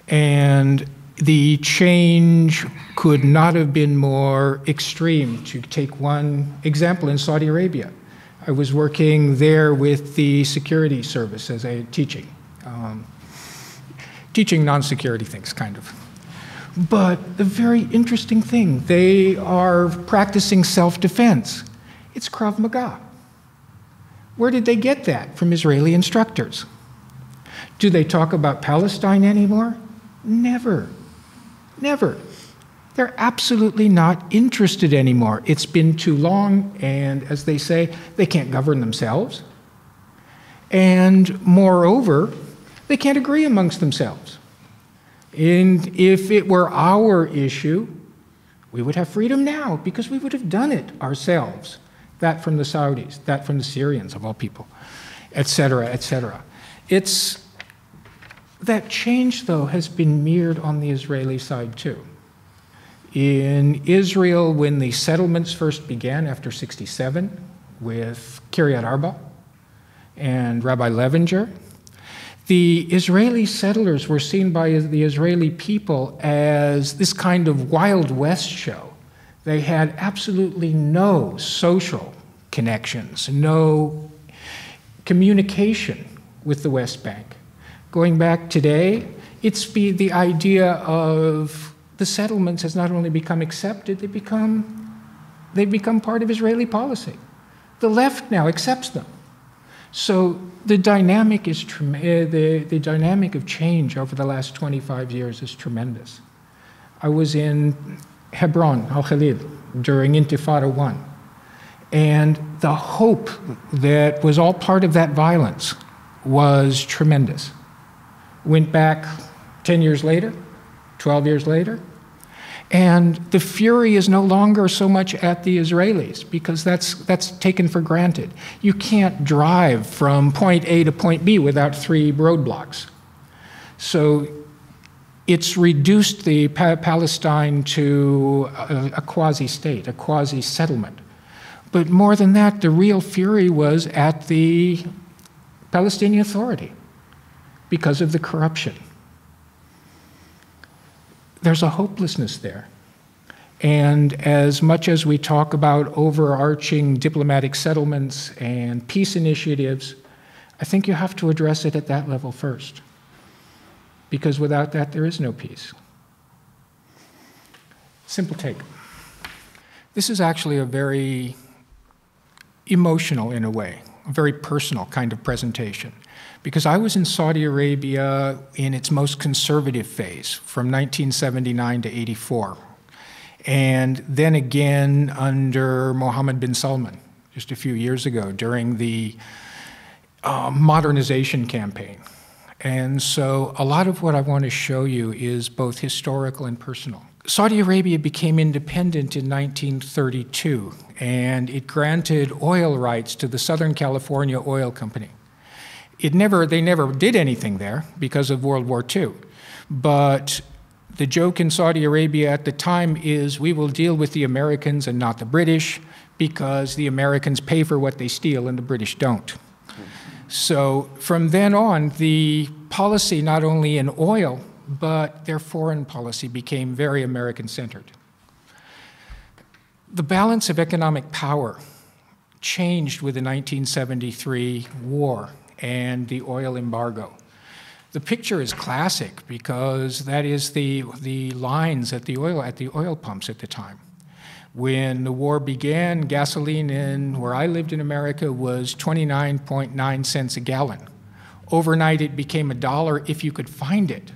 And the change could not have been more extreme. To take one example in Saudi Arabia, I was working there with the security service as a teaching, um, teaching non-security things, kind of. But the very interesting thing, they are practicing self-defense. It's Krav Maga. Where did they get that? From Israeli instructors. Do they talk about Palestine anymore? Never. Never. They're absolutely not interested anymore. It's been too long, and as they say, they can't govern themselves. And moreover, they can't agree amongst themselves. And if it were our issue, we would have freedom now because we would have done it ourselves. That from the Saudis, that from the Syrians, of all people, etc., etc. It's that change, though, has been mirrored on the Israeli side, too. In Israel, when the settlements first began after 67 with Kiryat Arba and Rabbi Levinger, the Israeli settlers were seen by the Israeli people as this kind of Wild West show. They had absolutely no social connections, no communication with the West Bank. Going back today, it's be the idea of the settlements has not only become accepted, they become, they've become part of Israeli policy. The left now accepts them. So the dynamic is eh, the, the dynamic of change over the last 25 years is tremendous. I was in Hebron, Al Khalil, during Intifada 1. And the hope that was all part of that violence was tremendous went back 10 years later, 12 years later. And the fury is no longer so much at the Israelis because that's, that's taken for granted. You can't drive from point A to point B without three roadblocks. So it's reduced the pa Palestine to a, a quasi state, a quasi settlement. But more than that, the real fury was at the Palestinian Authority because of the corruption. There's a hopelessness there. And as much as we talk about overarching diplomatic settlements and peace initiatives, I think you have to address it at that level first. Because without that, there is no peace. Simple take. This is actually a very emotional, in a way, a very personal kind of presentation because I was in Saudi Arabia in its most conservative phase from 1979 to 84. And then again under Mohammed bin Salman just a few years ago during the uh, modernization campaign. And so a lot of what I want to show you is both historical and personal. Saudi Arabia became independent in 1932, and it granted oil rights to the Southern California Oil Company. It never, they never did anything there because of World War II. But the joke in Saudi Arabia at the time is we will deal with the Americans and not the British because the Americans pay for what they steal and the British don't. So from then on, the policy, not only in oil, but their foreign policy became very American centered. The balance of economic power changed with the 1973 war and the oil embargo. The picture is classic because that is the, the lines at the oil at the oil pumps at the time. When the war began, gasoline in where I lived in America was 29.9 cents a gallon. Overnight, it became a dollar if you could find it.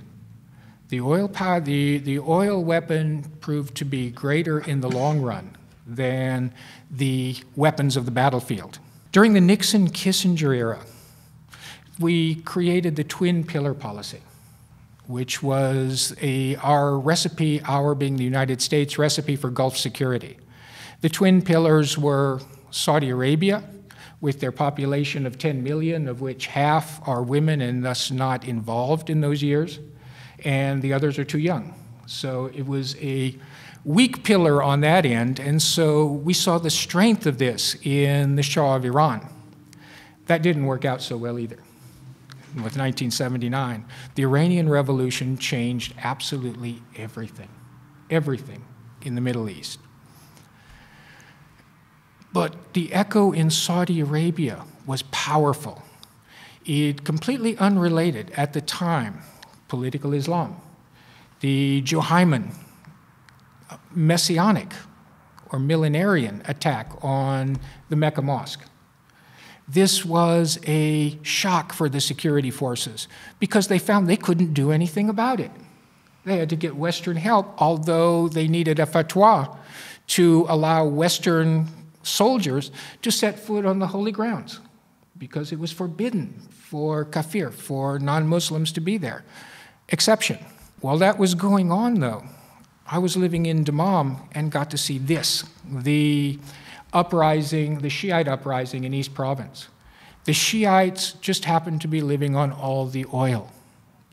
The oil, power, the, the oil weapon proved to be greater in the long run than the weapons of the battlefield. During the Nixon Kissinger era, we created the twin pillar policy, which was a, our recipe, our being the United States recipe for Gulf security. The twin pillars were Saudi Arabia, with their population of 10 million, of which half are women and thus not involved in those years, and the others are too young. So it was a weak pillar on that end, and so we saw the strength of this in the Shah of Iran. That didn't work out so well either with 1979, the Iranian Revolution changed absolutely everything, everything in the Middle East. But the echo in Saudi Arabia was powerful. It completely unrelated at the time, political Islam. The Juhayman uh, messianic or millenarian attack on the Mecca Mosque this was a shock for the security forces because they found they couldn't do anything about it. They had to get Western help, although they needed a fatwa to allow Western soldiers to set foot on the holy grounds because it was forbidden for kafir, for non Muslims to be there. Exception. While that was going on, though, I was living in Dammam and got to see this the uprising, the Shiite uprising in East Province. The Shiites just happened to be living on all the oil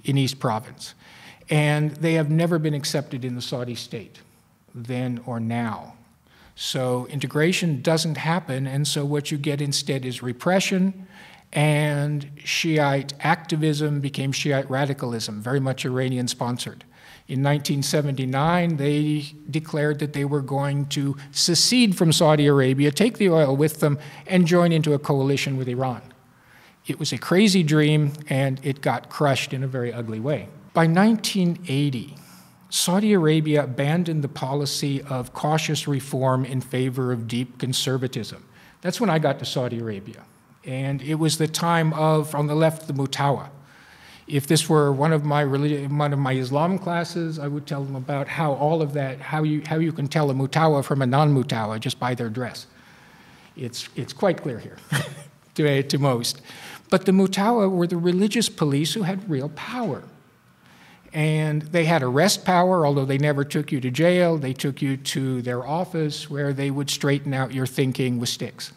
in East Province, and they have never been accepted in the Saudi state, then or now. So integration doesn't happen, and so what you get instead is repression, and Shiite activism became Shiite radicalism, very much Iranian sponsored. In 1979, they declared that they were going to secede from Saudi Arabia, take the oil with them, and join into a coalition with Iran. It was a crazy dream, and it got crushed in a very ugly way. By 1980, Saudi Arabia abandoned the policy of cautious reform in favor of deep conservatism. That's when I got to Saudi Arabia. And it was the time of, on the left, the Mutawa if this were one of my one of my Islam classes, I would tell them about how all of that, how you how you can tell a mutawa from a non-mutawa just by their dress. It's it's quite clear here *laughs* to to most. But the mutawa were the religious police who had real power. And they had arrest power, although they never took you to jail. They took you to their office where they would straighten out your thinking with sticks.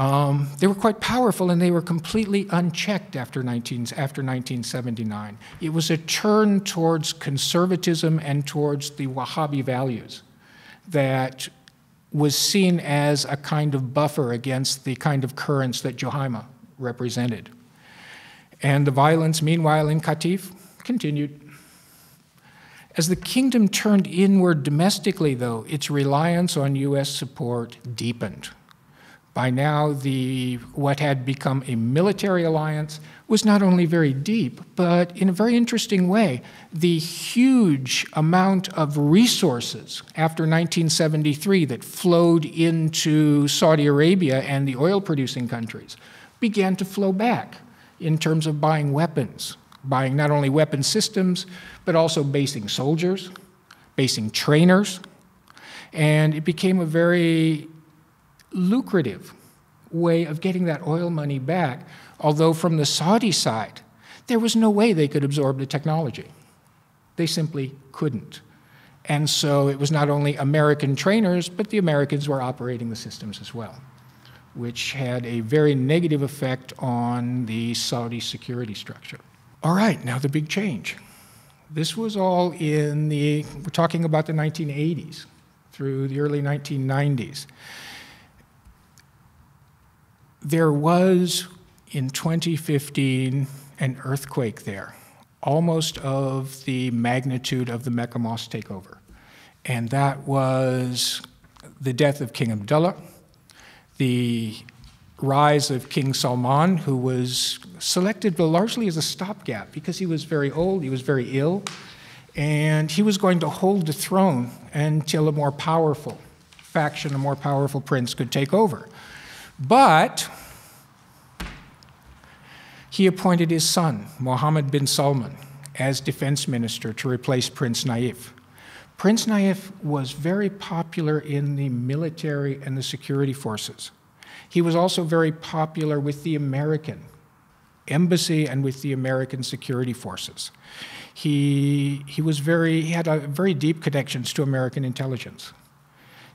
Um, they were quite powerful and they were completely unchecked after, 19, after 1979. It was a turn towards conservatism and towards the Wahhabi values that was seen as a kind of buffer against the kind of currents that Juhayman represented. And the violence, meanwhile, in Qatif continued. As the kingdom turned inward domestically, though, its reliance on U.S. support deepened. By now, the, what had become a military alliance was not only very deep, but in a very interesting way, the huge amount of resources after 1973 that flowed into Saudi Arabia and the oil producing countries began to flow back in terms of buying weapons, buying not only weapon systems, but also basing soldiers, basing trainers. And it became a very lucrative way of getting that oil money back, although from the Saudi side, there was no way they could absorb the technology. They simply couldn't. And so it was not only American trainers, but the Americans were operating the systems as well, which had a very negative effect on the Saudi security structure. All right, now the big change. This was all in the, we're talking about the 1980s through the early 1990s. There was in 2015 an earthquake there, almost of the magnitude of the Mecca Mosque takeover. And that was the death of King Abdullah, the rise of King Salman, who was selected largely as a stopgap because he was very old, he was very ill, and he was going to hold the throne until a more powerful faction, a more powerful prince could take over. But he appointed his son, Mohammed bin Salman, as defense minister to replace Prince Naif. Prince Naif was very popular in the military and the security forces. He was also very popular with the American embassy and with the American security forces. He, he, was very, he had a very deep connections to American intelligence.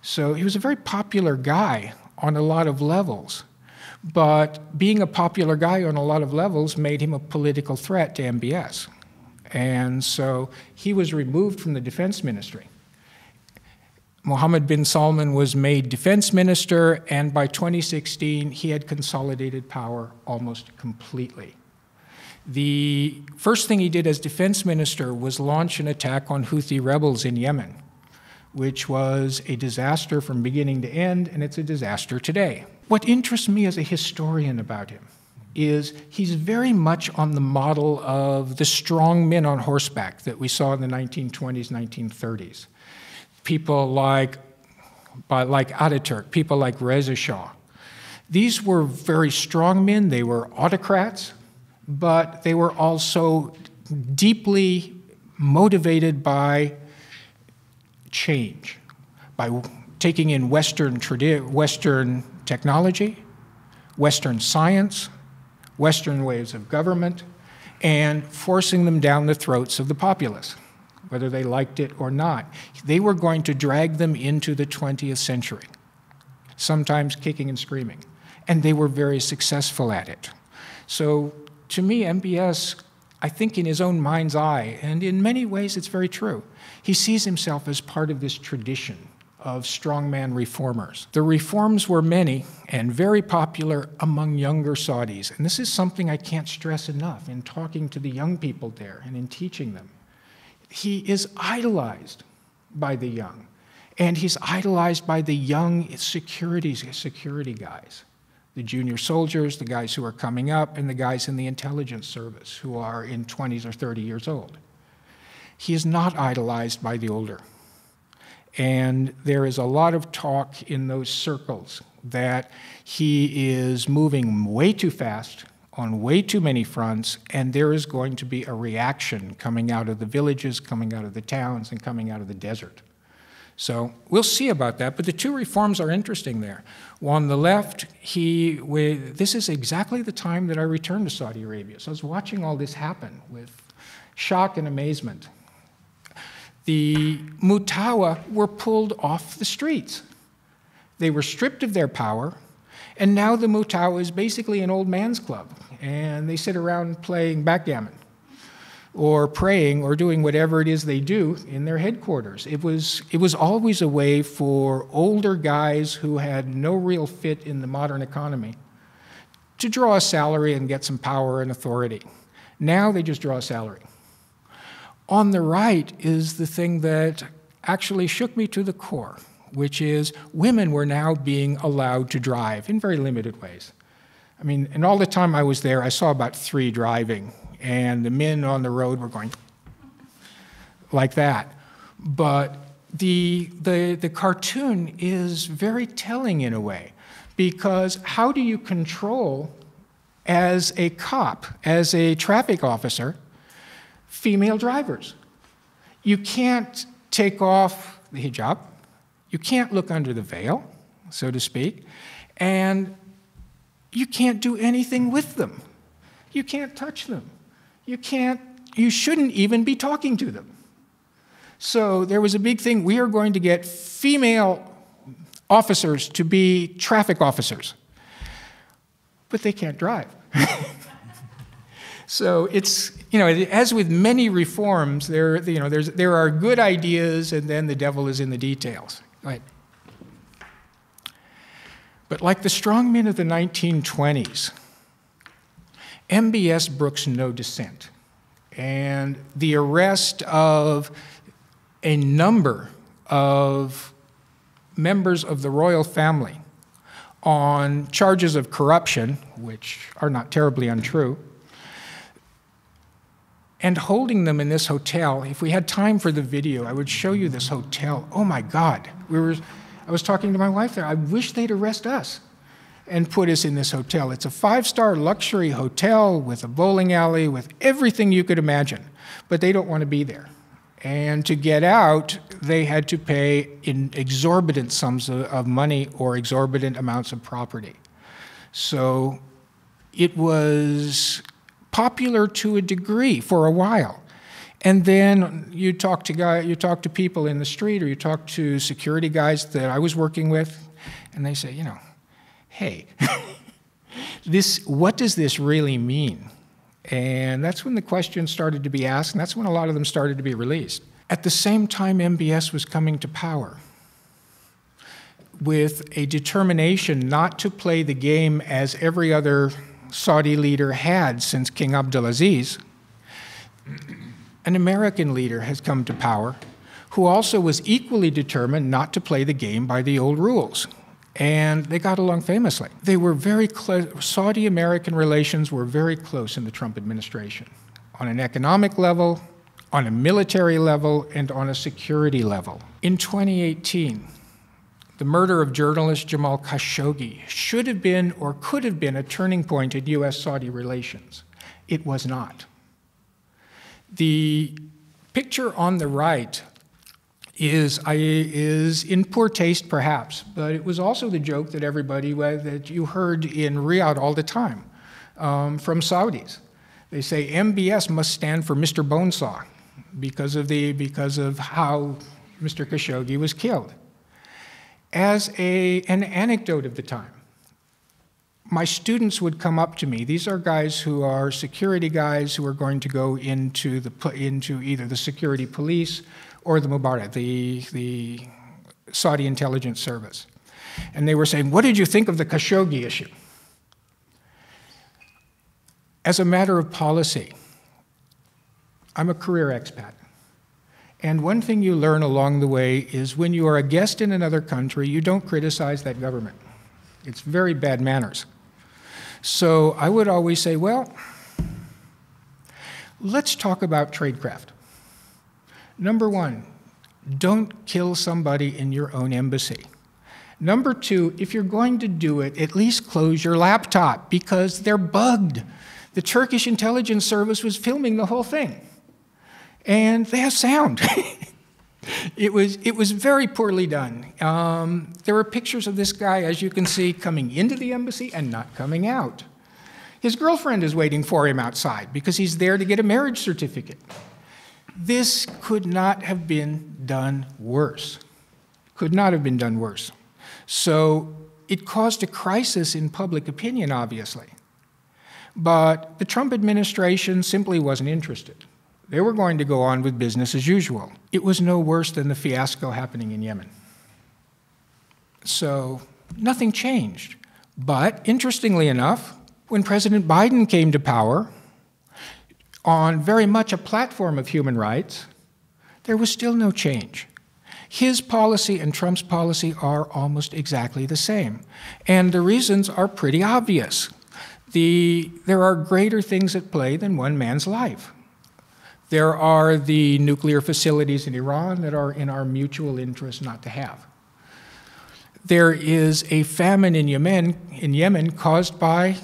So he was a very popular guy on a lot of levels. But being a popular guy on a lot of levels made him a political threat to MBS. And so he was removed from the defense ministry. Mohammed bin Salman was made defense minister, and by 2016, he had consolidated power almost completely. The first thing he did as defense minister was launch an attack on Houthi rebels in Yemen, which was a disaster from beginning to end, and it's a disaster today. What interests me as a historian about him is he's very much on the model of the strong men on horseback that we saw in the 1920s, 1930s people like, like Ataturk, people like Reza Shah. These were very strong men, they were autocrats, but they were also deeply motivated by change, by taking in Western, Western technology, Western science, Western ways of government, and forcing them down the throats of the populace whether they liked it or not. They were going to drag them into the 20th century, sometimes kicking and screaming. And they were very successful at it. So to me, MBS, I think in his own mind's eye, and in many ways it's very true, he sees himself as part of this tradition of strongman reformers. The reforms were many and very popular among younger Saudis. And this is something I can't stress enough in talking to the young people there and in teaching them he is idolized by the young. And he's idolized by the young security, security guys, the junior soldiers, the guys who are coming up, and the guys in the intelligence service who are in 20s or 30 years old. He is not idolized by the older. And there is a lot of talk in those circles that he is moving way too fast on way too many fronts, and there is going to be a reaction coming out of the villages, coming out of the towns, and coming out of the desert. So we'll see about that, but the two reforms are interesting there. On the left, he, this is exactly the time that I returned to Saudi Arabia. So I was watching all this happen with shock and amazement. The Mutawa were pulled off the streets. They were stripped of their power, and now the Mutawa is basically an old man's club and they sit around playing backgammon or praying or doing whatever it is they do in their headquarters. It was, it was always a way for older guys who had no real fit in the modern economy to draw a salary and get some power and authority. Now they just draw a salary. On the right is the thing that actually shook me to the core, which is women were now being allowed to drive in very limited ways. I mean, and all the time I was there, I saw about three driving, and the men on the road were going like that. But the, the, the cartoon is very telling in a way, because how do you control, as a cop, as a traffic officer, female drivers? You can't take off the hijab, you can't look under the veil, so to speak, and you can't do anything with them. You can't touch them. You can't, you shouldn't even be talking to them. So there was a big thing we are going to get female officers to be traffic officers. But they can't drive. *laughs* so it's, you know, as with many reforms, there, you know, there's, there are good ideas and then the devil is in the details. Right. But like the strongmen of the 1920s, MBS brooks no dissent. And the arrest of a number of members of the royal family on charges of corruption, which are not terribly untrue, and holding them in this hotel. If we had time for the video, I would show you this hotel. Oh my God. We were, I was talking to my wife there. I wish they'd arrest us and put us in this hotel. It's a five star luxury hotel with a bowling alley, with everything you could imagine, but they don't want to be there. And to get out, they had to pay in exorbitant sums of money or exorbitant amounts of property. So it was popular to a degree for a while. And then you talk to guy, you talk to people in the street, or you talk to security guys that I was working with, and they say, you know, hey, *laughs* this, what does this really mean? And that's when the questions started to be asked, and that's when a lot of them started to be released. At the same time, MBS was coming to power with a determination not to play the game as every other Saudi leader had since King Abdulaziz. An American leader has come to power who also was equally determined not to play the game by the old rules and they got along famously. They were very close, Saudi American relations were very close in the Trump administration on an economic level, on a military level, and on a security level. In 2018, the murder of journalist Jamal Khashoggi should have been or could have been a turning point in US Saudi relations. It was not. The picture on the right is, is in poor taste, perhaps, but it was also the joke that everybody that you heard in Riyadh all the time um, from Saudis. They say MBS must stand for Mr. Bonesaw because of, the, because of how Mr. Khashoggi was killed. As a, an anecdote of the time, my students would come up to me. These are guys who are security guys who are going to go into, the, into either the security police or the Mukhabarat, the, the Saudi intelligence service. And they were saying, What did you think of the Khashoggi issue? As a matter of policy, I'm a career expat. And one thing you learn along the way is when you are a guest in another country, you don't criticize that government. It's very bad manners. So I would always say, well, let's talk about tradecraft. Number one, don't kill somebody in your own embassy. Number two, if you're going to do it, at least close your laptop because they're bugged. The Turkish intelligence service was filming the whole thing, and they have sound. *laughs* it, was, it was very poorly done. Um, there are pictures of this guy, as you can see, coming into the embassy and not coming out. His girlfriend is waiting for him outside because he's there to get a marriage certificate. This could not have been done worse. Could not have been done worse. So it caused a crisis in public opinion, obviously. But the Trump administration simply wasn't interested. They were going to go on with business as usual. It was no worse than the fiasco happening in Yemen. So nothing changed. But interestingly enough, when President Biden came to power, on very much a platform of human rights, there was still no change. His policy and Trump's policy are almost exactly the same. And the reasons are pretty obvious. The, there are greater things at play than one man's life. There are the nuclear facilities in Iran that are in our mutual interest not to have. There is a famine in Yemen, in Yemen caused by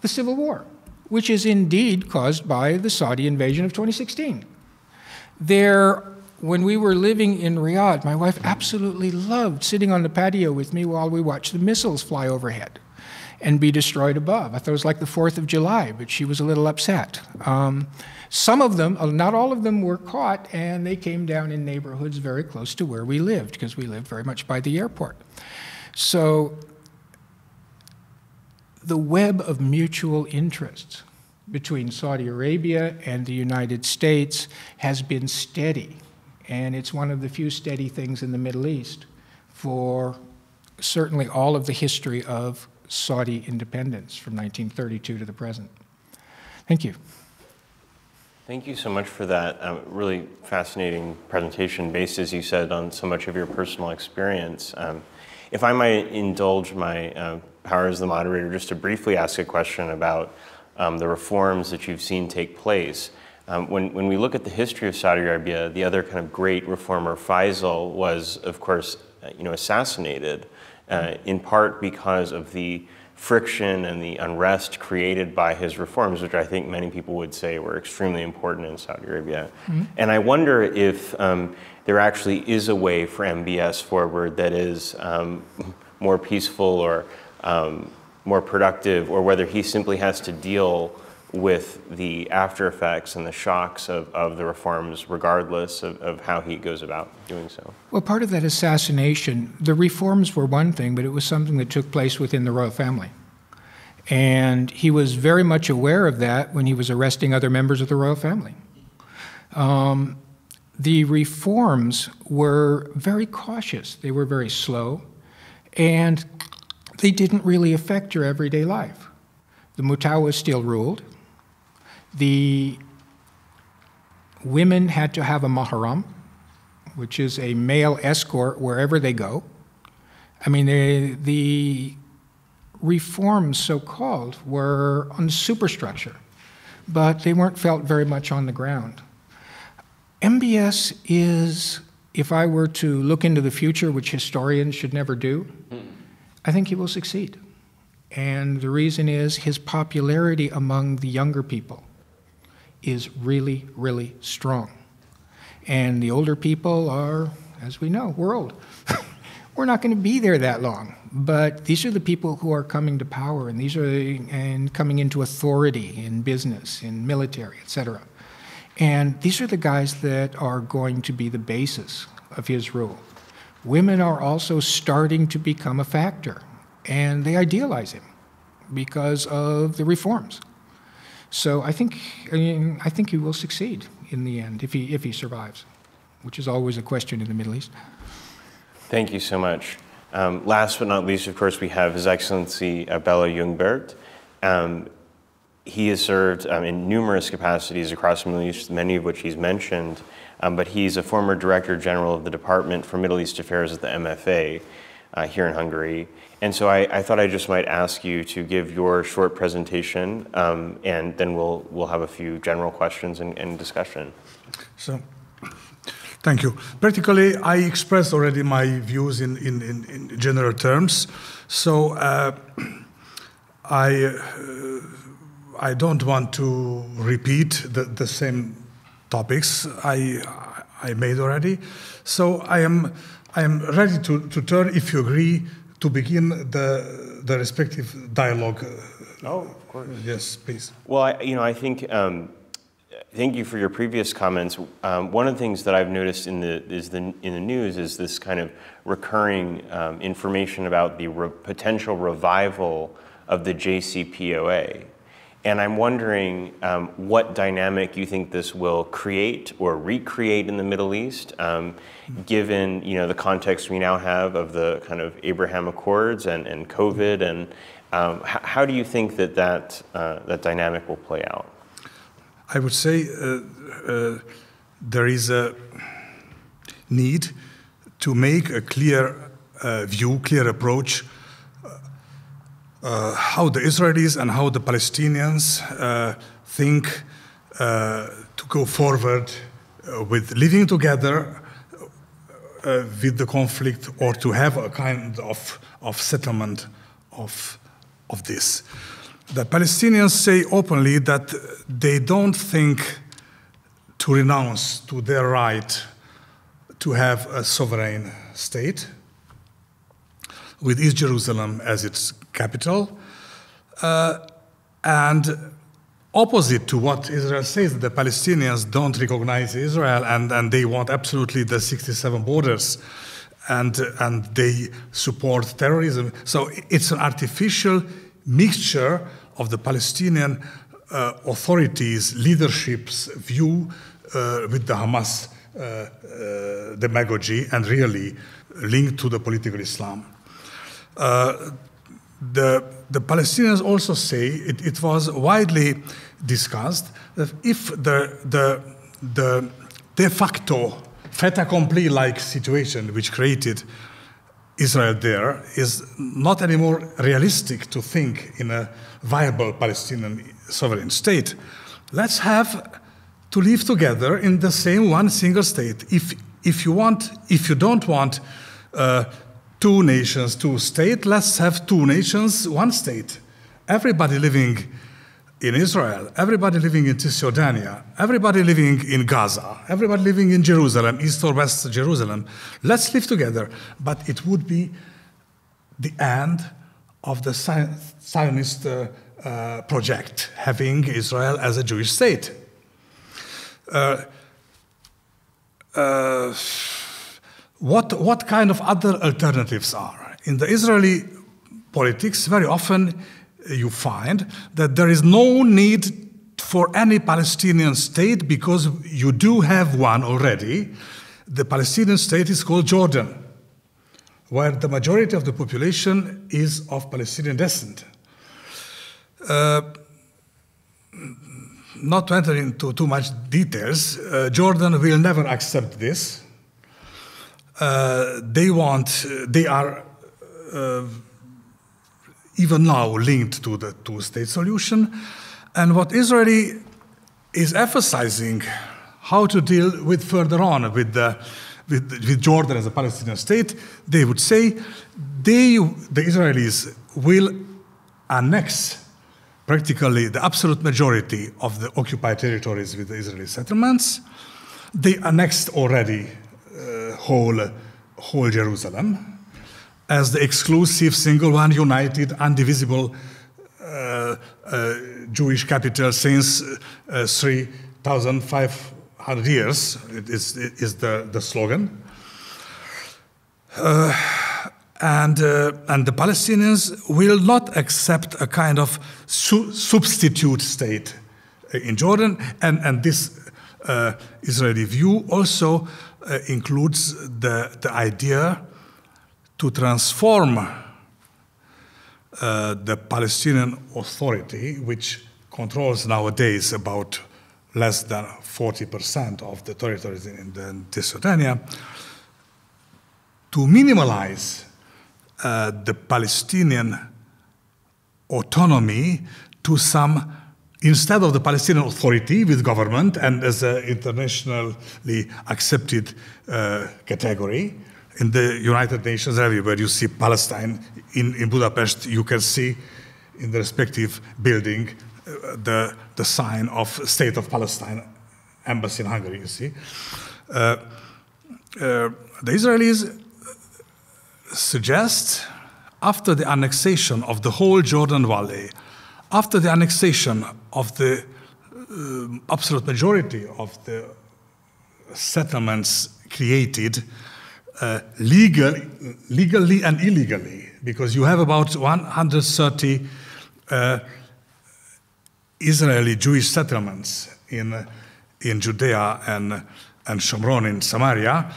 the civil war which is indeed caused by the Saudi invasion of 2016. There, when we were living in Riyadh, my wife absolutely loved sitting on the patio with me while we watched the missiles fly overhead. and be destroyed above. I thought it was like the 4th of July, but she was a little upset. Um, some of them, uh, not all of them, were caught, and they came down in neighborhoods very close to where we lived, because we lived very much by the airport. So the web of mutual interests between Saudi Arabia and the United States has been steady. And it's one of the few steady things in the Middle East for certainly all of the history of Saudi independence from 1932 to the present. Thank you. Thank you so much for that um, really fascinating presentation based, as you said, on so much of your personal experience. Um, if I might indulge my uh, power as the moderator just to briefly ask a question about um, the reforms that you've seen take place. Um, when, when we look at the history of Saudi Arabia, the other kind of great reformer, Faisal, was, of course, uh, you know, assassinated uh, in part because of the friction and the unrest created by his reforms, which I think many people would say were extremely important in Saudi Arabia. Mm-hmm. And I wonder if um, there actually is a way for MBS forward that is um, more peaceful or um, more productive, or whether he simply has to deal with the after effects and the shocks of, of the reforms, regardless of, of how he goes about doing so. Well, part of that assassination, the reforms were one thing, but it was something that took place within the royal family. And he was very much aware of that when he was arresting other members of the royal family. Um, the reforms were very cautious, they were very slow, and they didn't really affect your everyday life. The mutawa still ruled. The women had to have a mahram, which is a male escort wherever they go. I mean, they, the reforms, so called, were on superstructure, but they weren't felt very much on the ground. MBS is, if I were to look into the future, which historians should never do, I think he will succeed. And the reason is his popularity among the younger people is really, really strong. And the older people are, as we know, we're old. *laughs* we're not going to be there that long. But these are the people who are coming to power, and these are the, and coming into authority in business, in military, etc. And these are the guys that are going to be the basis of his rule women are also starting to become a factor, and they idealize him because of the reforms. So I think, I, mean, I think he will succeed in the end if he, if he survives, which is always a question in the Middle East. Thank you so much. Um, last but not least, of course, we have His Excellency uh, Jungbert. Um, he has served um, in numerous capacities across the Middle East, many of which he's mentioned um, but he's a former Director General of the Department for Middle East Affairs at the MFA uh, here in Hungary. And so I, I, thought I just might ask you to give your short presentation, um, and then we'll, we'll have a few general questions and, and discussion. So, Thank you. Practically, I expressed already my views in, in, in, in general terms. So uh, I, uh, I don't want to repeat the, the same topics I, I made already. So I am, I am ready to, to turn, if you agree, to begin the, the respective dialogue. Oh, of course. Yes, please. Well, I, you know, I think, um, thank you for your previous comments. Um, one of the things that I've noticed in the, is the, in the news is this kind of recurring um, information about the re potential revival of the JCPOA. And I'm wondering um, what dynamic you think this will create or recreate in the Middle East, um, given you know the context we now have of the kind of Abraham Accords and, and COVID, and um, how do you think that that, uh, that dynamic will play out? I would say uh, uh, there is a need to make a clear uh, view, clear approach uh, how the Israelis and how the Palestinians uh, think uh, to go forward uh, with living together with the conflict or to have a kind of, of settlement of, of this. The Palestinians say openly that they don't think to renounce to their right to have a sovereign state with East Jerusalem as its capital. Uh, and opposite to what Israel says, the Palestinians don't recognize Israel and, and they want absolutely the 67 borders and, and they support terrorism. So it's an artificial mixture of the Palestinian uh, authorities, leadership's view uh, with the Hamas uh, uh demagogy and really linked to the political Islam. The, the Palestinians also say it, it was widely discussed that if the, the, the de facto fait accompli like situation which created Israel there is not anymore realistic to think in a viable Palestinian sovereign state. Let's have to live together in the same one single state. If, if you want, if you don't want uh, two nations, two states. Let's have two nations, one state. Everybody living in Israel, everybody living in Cisjordania, everybody living in Gaza, everybody living in Jerusalem, East or West Jerusalem. Let's live together. But it would be the end of the Zionist uh, uh, project, having Israel as a Jewish state. Uh, uh what, what kind of other alternatives are? In the Israeli politics, very often uh, you find that there is no need for any Palestinian state because you do have one already. The Palestinian state is called Jordan, where the majority of the population is of Palestinian descent. Uh, not to enter into too much details, uh, Jordan will never accept this they want, they are uh, even now linked to the two state solution. And what Israeli is emphasizing how to deal with further on with, the, with, with Jordan as a Palestinian state, they would say they, the Israelis will annex practically the absolute majority of the occupied territories with the Israeli settlements. They annexed already whole, whole Jerusalem. As the exclusive, single one, united, indivisible uh, uh, Jewish capital since uh, 3,500 years, it is, it is the, the slogan. Uh, and, uh, and the Palestinians will not accept a kind of su substitute state in Jordan, and, and this uh, Israeli view also uh, includes the, the idea to transform uh, the Palestinian Authority, which controls nowadays about less than 40% of the territories in, in Cisjordania, to minimize uh, the Palestinian autonomy to some instead of the Palestinian Authority with government and as an internationally accepted uh, category, in the United Nations, everywhere you see Palestine, in, in Budapest, you can see in the respective building uh, the, the sign of State of Palestine, embassy in Hungary, you see. Uh, uh, the Israelis suggest, after the annexation of the whole Jordan Valley, after the annexation of the uh, absolute majority of the settlements created uh, legal, legally and illegally, because you have about 130 uh, Israeli Jewish settlements in, in Judea and, and Shomron in Samaria,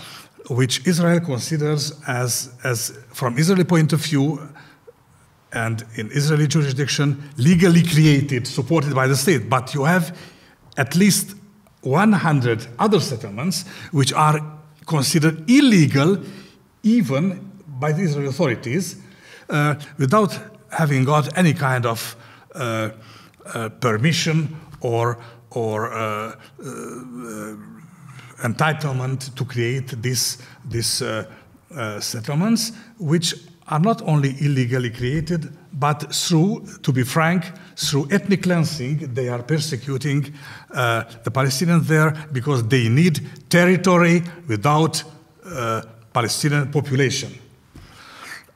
which Israel considers as, as, from Israeli point of view, and in Israeli jurisdiction, legally created, supported by the state. But you have at least 100 other settlements which are considered illegal even by the Israeli authorities uh, without having got any kind of uh, uh, permission or, or uh, uh, entitlement to create these this, uh, settlements, which are not only illegally created, but through, to be frank, through ethnic cleansing, they are persecuting uh, the Palestinians there because they need territory without uh, Palestinian population.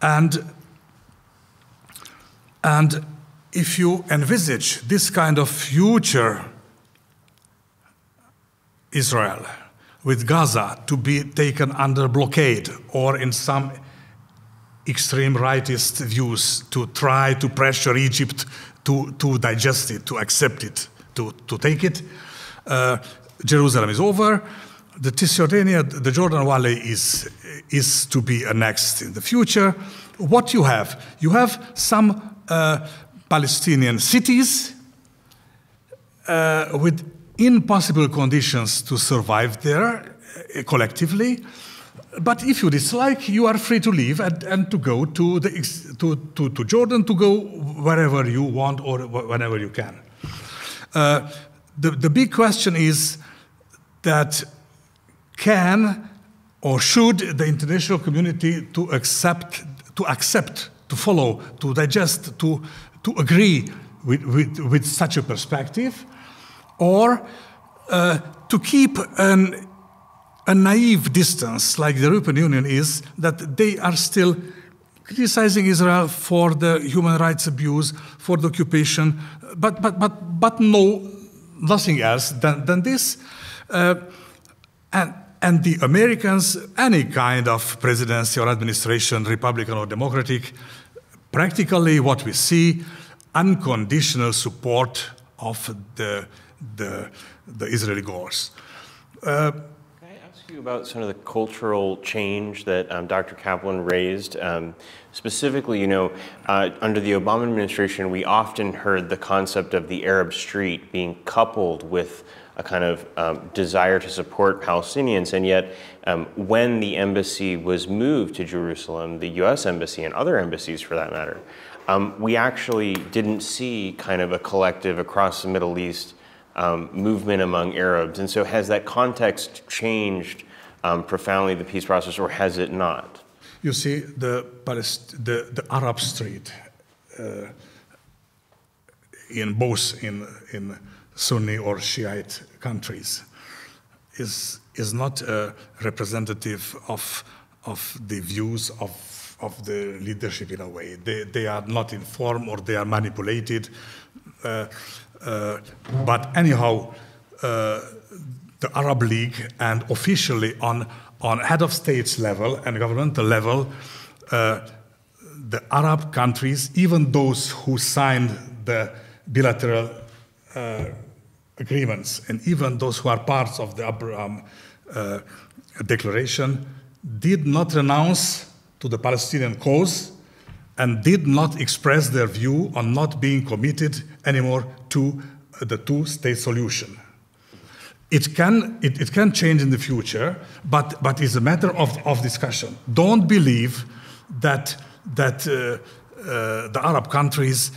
And, and if you envisage this kind of future Israel with Gaza to be taken under blockade or in some extreme rightist views to try to pressure Egypt to, to digest it, to accept it, to, to take it. Uh, Jerusalem is over. The Cisjordania, the Jordan Valley is, is to be annexed in the future. What you have? You have some uh, Palestinian cities uh, with impossible conditions to survive there uh, collectively. But if you dislike, you are free to leave and, and to go to, the, to, to, to, Jordan, to go wherever you want or whenever you can. Uh, the, the big question is that can or should the international community to accept, to accept, to follow, to digest, to, to agree with, with, with such a perspective, or uh, to keep an, a naive distance, like the European Union is, that they are still criticizing Israel for the human rights abuse, for the occupation, but, but, but, but no, nothing else than, than this. Uh, and, and the Americans, any kind of presidency or administration, Republican or Democratic, practically what we see, unconditional support of the, the, the Israeli goals. Uh, you about some of the cultural change that um, Dr. Kaplan raised? Um, specifically, you know, uh, under the Obama administration, we often heard the concept of the Arab street being coupled with a kind of um, desire to support Palestinians. And yet, um, when the embassy was moved to Jerusalem, the US embassy and other embassies for that matter, um, we actually didn't see kind of a collective across the Middle East um, movement among Arabs. And so, has that context changed um, profoundly the peace process, or has it not? You see, the, the, the Arab Street uh, in both in, in Sunni or Shiite countries is, is not a representative of, of the views of, of the leadership in a way. They, they are not informed or they are manipulated. Uh, but anyhow, uh, the Arab League and officially on, on head of states level and governmental level, uh, the Arab countries, even those who signed the bilateral uh, agreements, and even those who are parts of the Abraham uh, Declaration, did not renounce to the Palestinian cause and did not express their view on not being committed anymore to the two state solution. It can, it, it can change in the future, but, but it's a matter of, of discussion. Don't believe that, that uh, uh, the Arab countries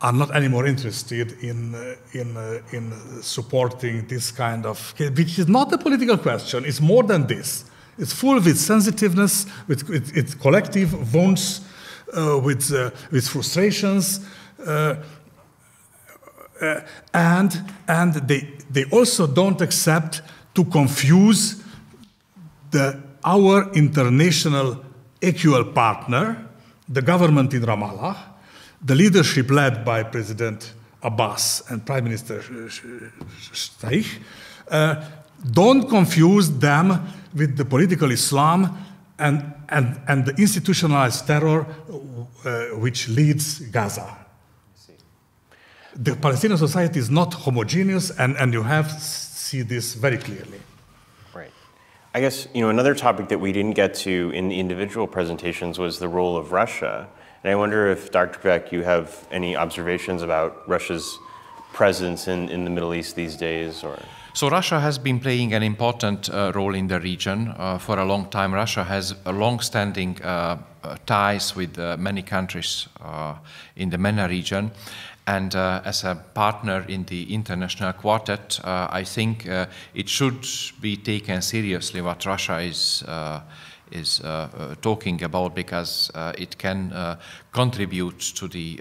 are not anymore interested in, uh, in, uh, in supporting this kind of, which is not a political question, it's more than this. It's full with sensitiveness, with, with, collective wounds, with, uh, with frustrations, uh, uh, and, and they, they also don't accept to confuse the, our international equal partner, the government in Ramallah, the leadership led by President Abbas and Prime Minister Sheikh, uh, don't confuse them with the political Islam and, and, and the institutionalized terror uh, which leads Gaza. The Palestinian society is not homogeneous, and, and you have see this very clearly. Right. I guess you know another topic that we didn't get to in the individual presentations was the role of Russia and I wonder if, Dr. Kveck, you have any observations about Russia's presence in, in the Middle East these days? Or? So Russia has been playing an important uh, role in the region uh, for a long time. Russia has long-standing uh, uh ties with uh, many countries uh, in the MENA region. And as a partner in the international quartet, I think it should be taken seriously what Russia is is uh, uh, talking about because uh, it can contribute to the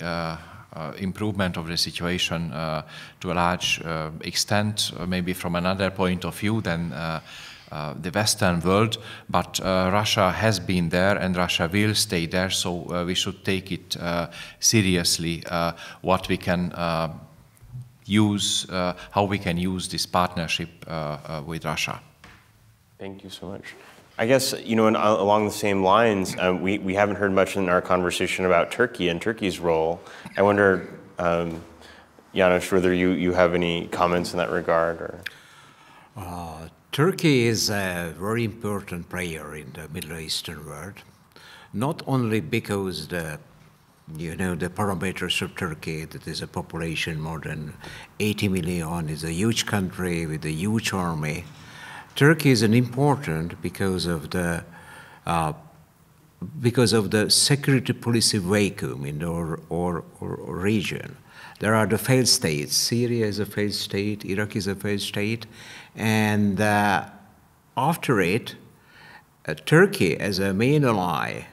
Uh, improvement of the situation uh, to a large uh, extent, maybe from another point of view than uh, the Western world, but uh, Russia has been there and Russia will stay there, so uh, we should take it uh, seriously what we can use, how we can use this partnership with Russia. Thank you so much. I guess, you know, in, along the same lines, um, we, we haven't heard much in our conversation about Turkey and Turkey's role. I wonder, um, Janos, whether you, you have any comments in that regard? Or? Uh, Turkey is a very important player in the Middle Eastern world, not only because the you know the parameters of Turkey that is a population more than 80 million is a huge country with a huge army. Turkey is an important because of the uh, because of the security policy vacuum in the or, or, region. There are the failed states. Syria is a failed state. Iraq is a failed state. And uh, after it, uh, Turkey, as a main ally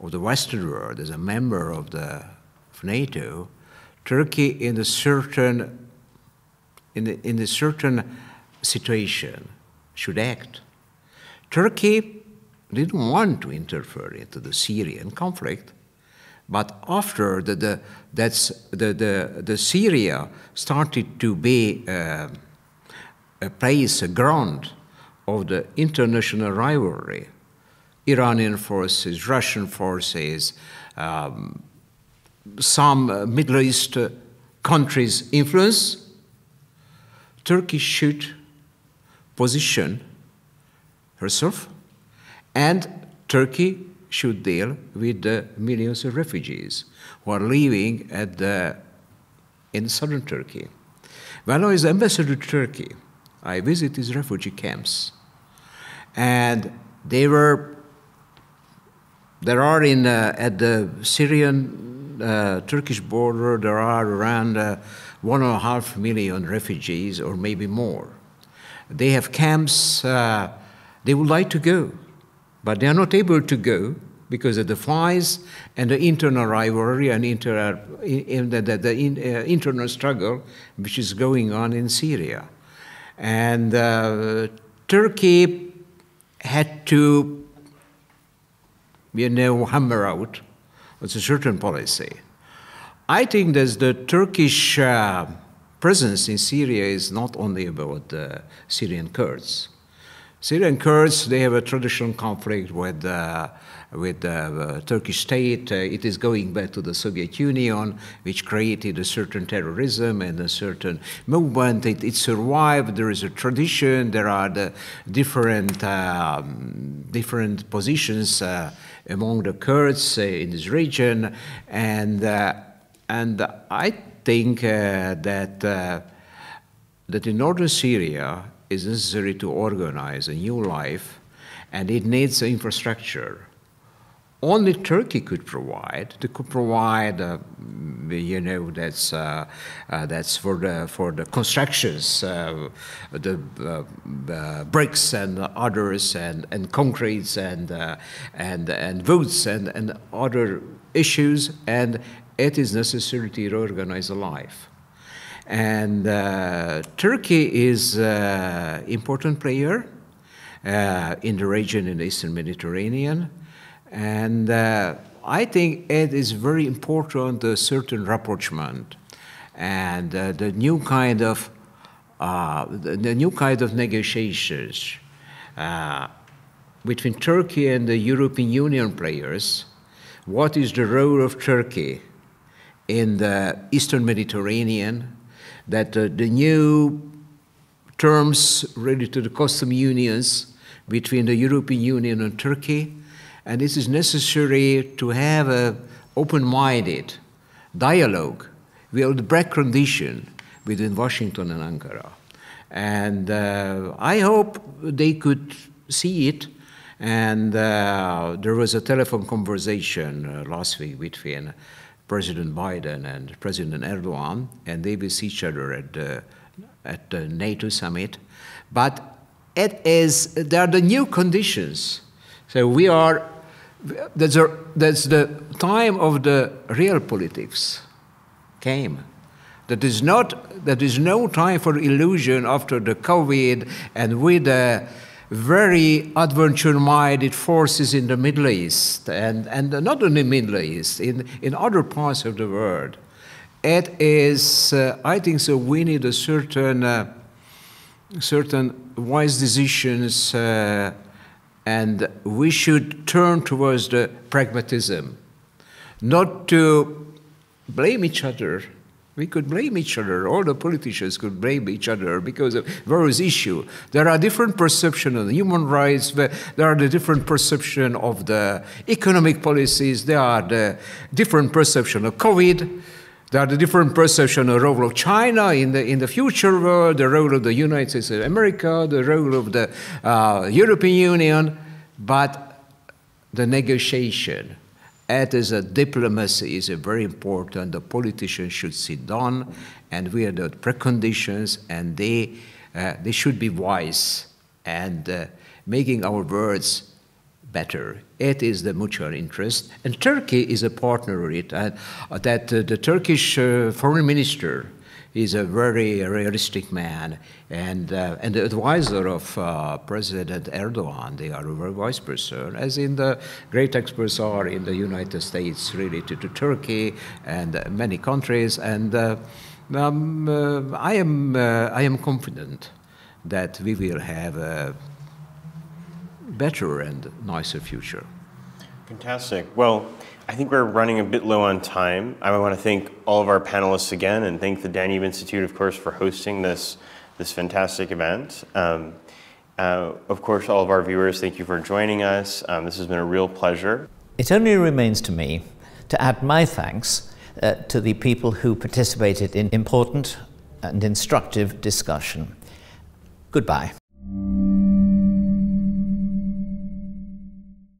of the Western world, as a member of the of NATO, Turkey in a certain in in a certain situation should act. Turkey didn't want to interfere into the Syrian conflict, but after the, the that's the, the, the Syria started to be uh, a place, a ground of the international rivalry. Iranian forces, Russian forces, um, some uh, Middle East uh, countries' influence, Turkey should position herself, and Turkey should deal with the millions of refugees who are living at the, in southern Turkey. When I was ambassador to Turkey, I visited these refugee camps. And they were, there are in, uh, at the Syrian uh, Turkish border, there are around uh, one and a half million refugees or maybe more. They have camps, uh, they would like to go, but they are not able to go because of the flies and the internal rivalry and inter, in the, the, the in, uh, internal struggle which is going on in Syria. And uh, Turkey had to, you know, hammer out a certain policy. I think that the Turkish uh, presence in Syria is not only about the Syrian Kurds. Syrian Kurds, they have a traditional conflict with uh, with the uh, Turkish state. Uh, it is going back to the Soviet Union, which created a certain terrorism and a certain movement. It, it survived. There is a tradition. There are the different um, different positions uh, among the Kurds uh, in this region, and uh, and I think uh, that that in northern Syria is necessary to organize a new life, and it needs infrastructure only Turkey could provide. They could provide, uh, you know, that's uh, uh, that's for the for the constructions, uh, the uh, bricks and others, and and concretes and uh, and and woods and and other issues, and it is necessary to reorganize life. And Turkey is an important player in the region in the Eastern Mediterranean. And uh, I think it is very important, a certain rapprochement and uh, the new kind of uh, the, new kind of negotiations uh, between Turkey and the European Union players. What is the role of Turkey in the Eastern Mediterranean? That uh, the new terms related to the custom unions between the European Union and Turkey and this is necessary to have an open-minded dialogue with the back condition between Washington and Ankara. And uh, I hope they could see it. And uh, there was a telephone conversation uh, last week between President Biden and President Erdogan, and they will see each other at the, at the NATO summit. But it is, there are the new conditions. So we are that's, a, that's the time of the real politics came. That is not, that is no time for illusion after the COVID and with the, very adventure-minded forces in the Middle East, and, and not only Middle East, in, in other parts of the world. It is, uh, I think so we need a certain, uh, certain wise decisions uh, and we should turn towards the pragmatism, not to blame each other. We could blame each other. All the politicians could blame each other because of various issues. There are different perceptions of human rights. There are the different perception of the economic policies. There are the different perception of COVID. There are the different perception of the role of China in the, in the future world, the role of the United States of America, the role of the uh, European Union, but the negotiation, as a diplomacy, is a very important. The politicians should sit down, and we are the preconditions, and they, uh, they should be wise and uh, making our words better. It is the mutual interest, and Turkey is a partner in it. And uh, that uh, the Turkish uh, foreign minister is a very realistic man and, uh, and the advisor of uh, President Erdogan. They are a very wise person, as in the great experts are in the United States related to Turkey and many countries. And uh, um, I, am, I am confident that we will have a better and nicer future. Fantastic. Well, I think we're running a bit low on time. I want to thank all of our panelists again and thank the Danube Institute, of course, for hosting this, this fantastic event. Um, uh, of course, all of our viewers, thank you for joining us. Um, this has been a real pleasure. It only remains to me to add my thanks uh, to the people who participated in important and instructive discussion. Goodbye.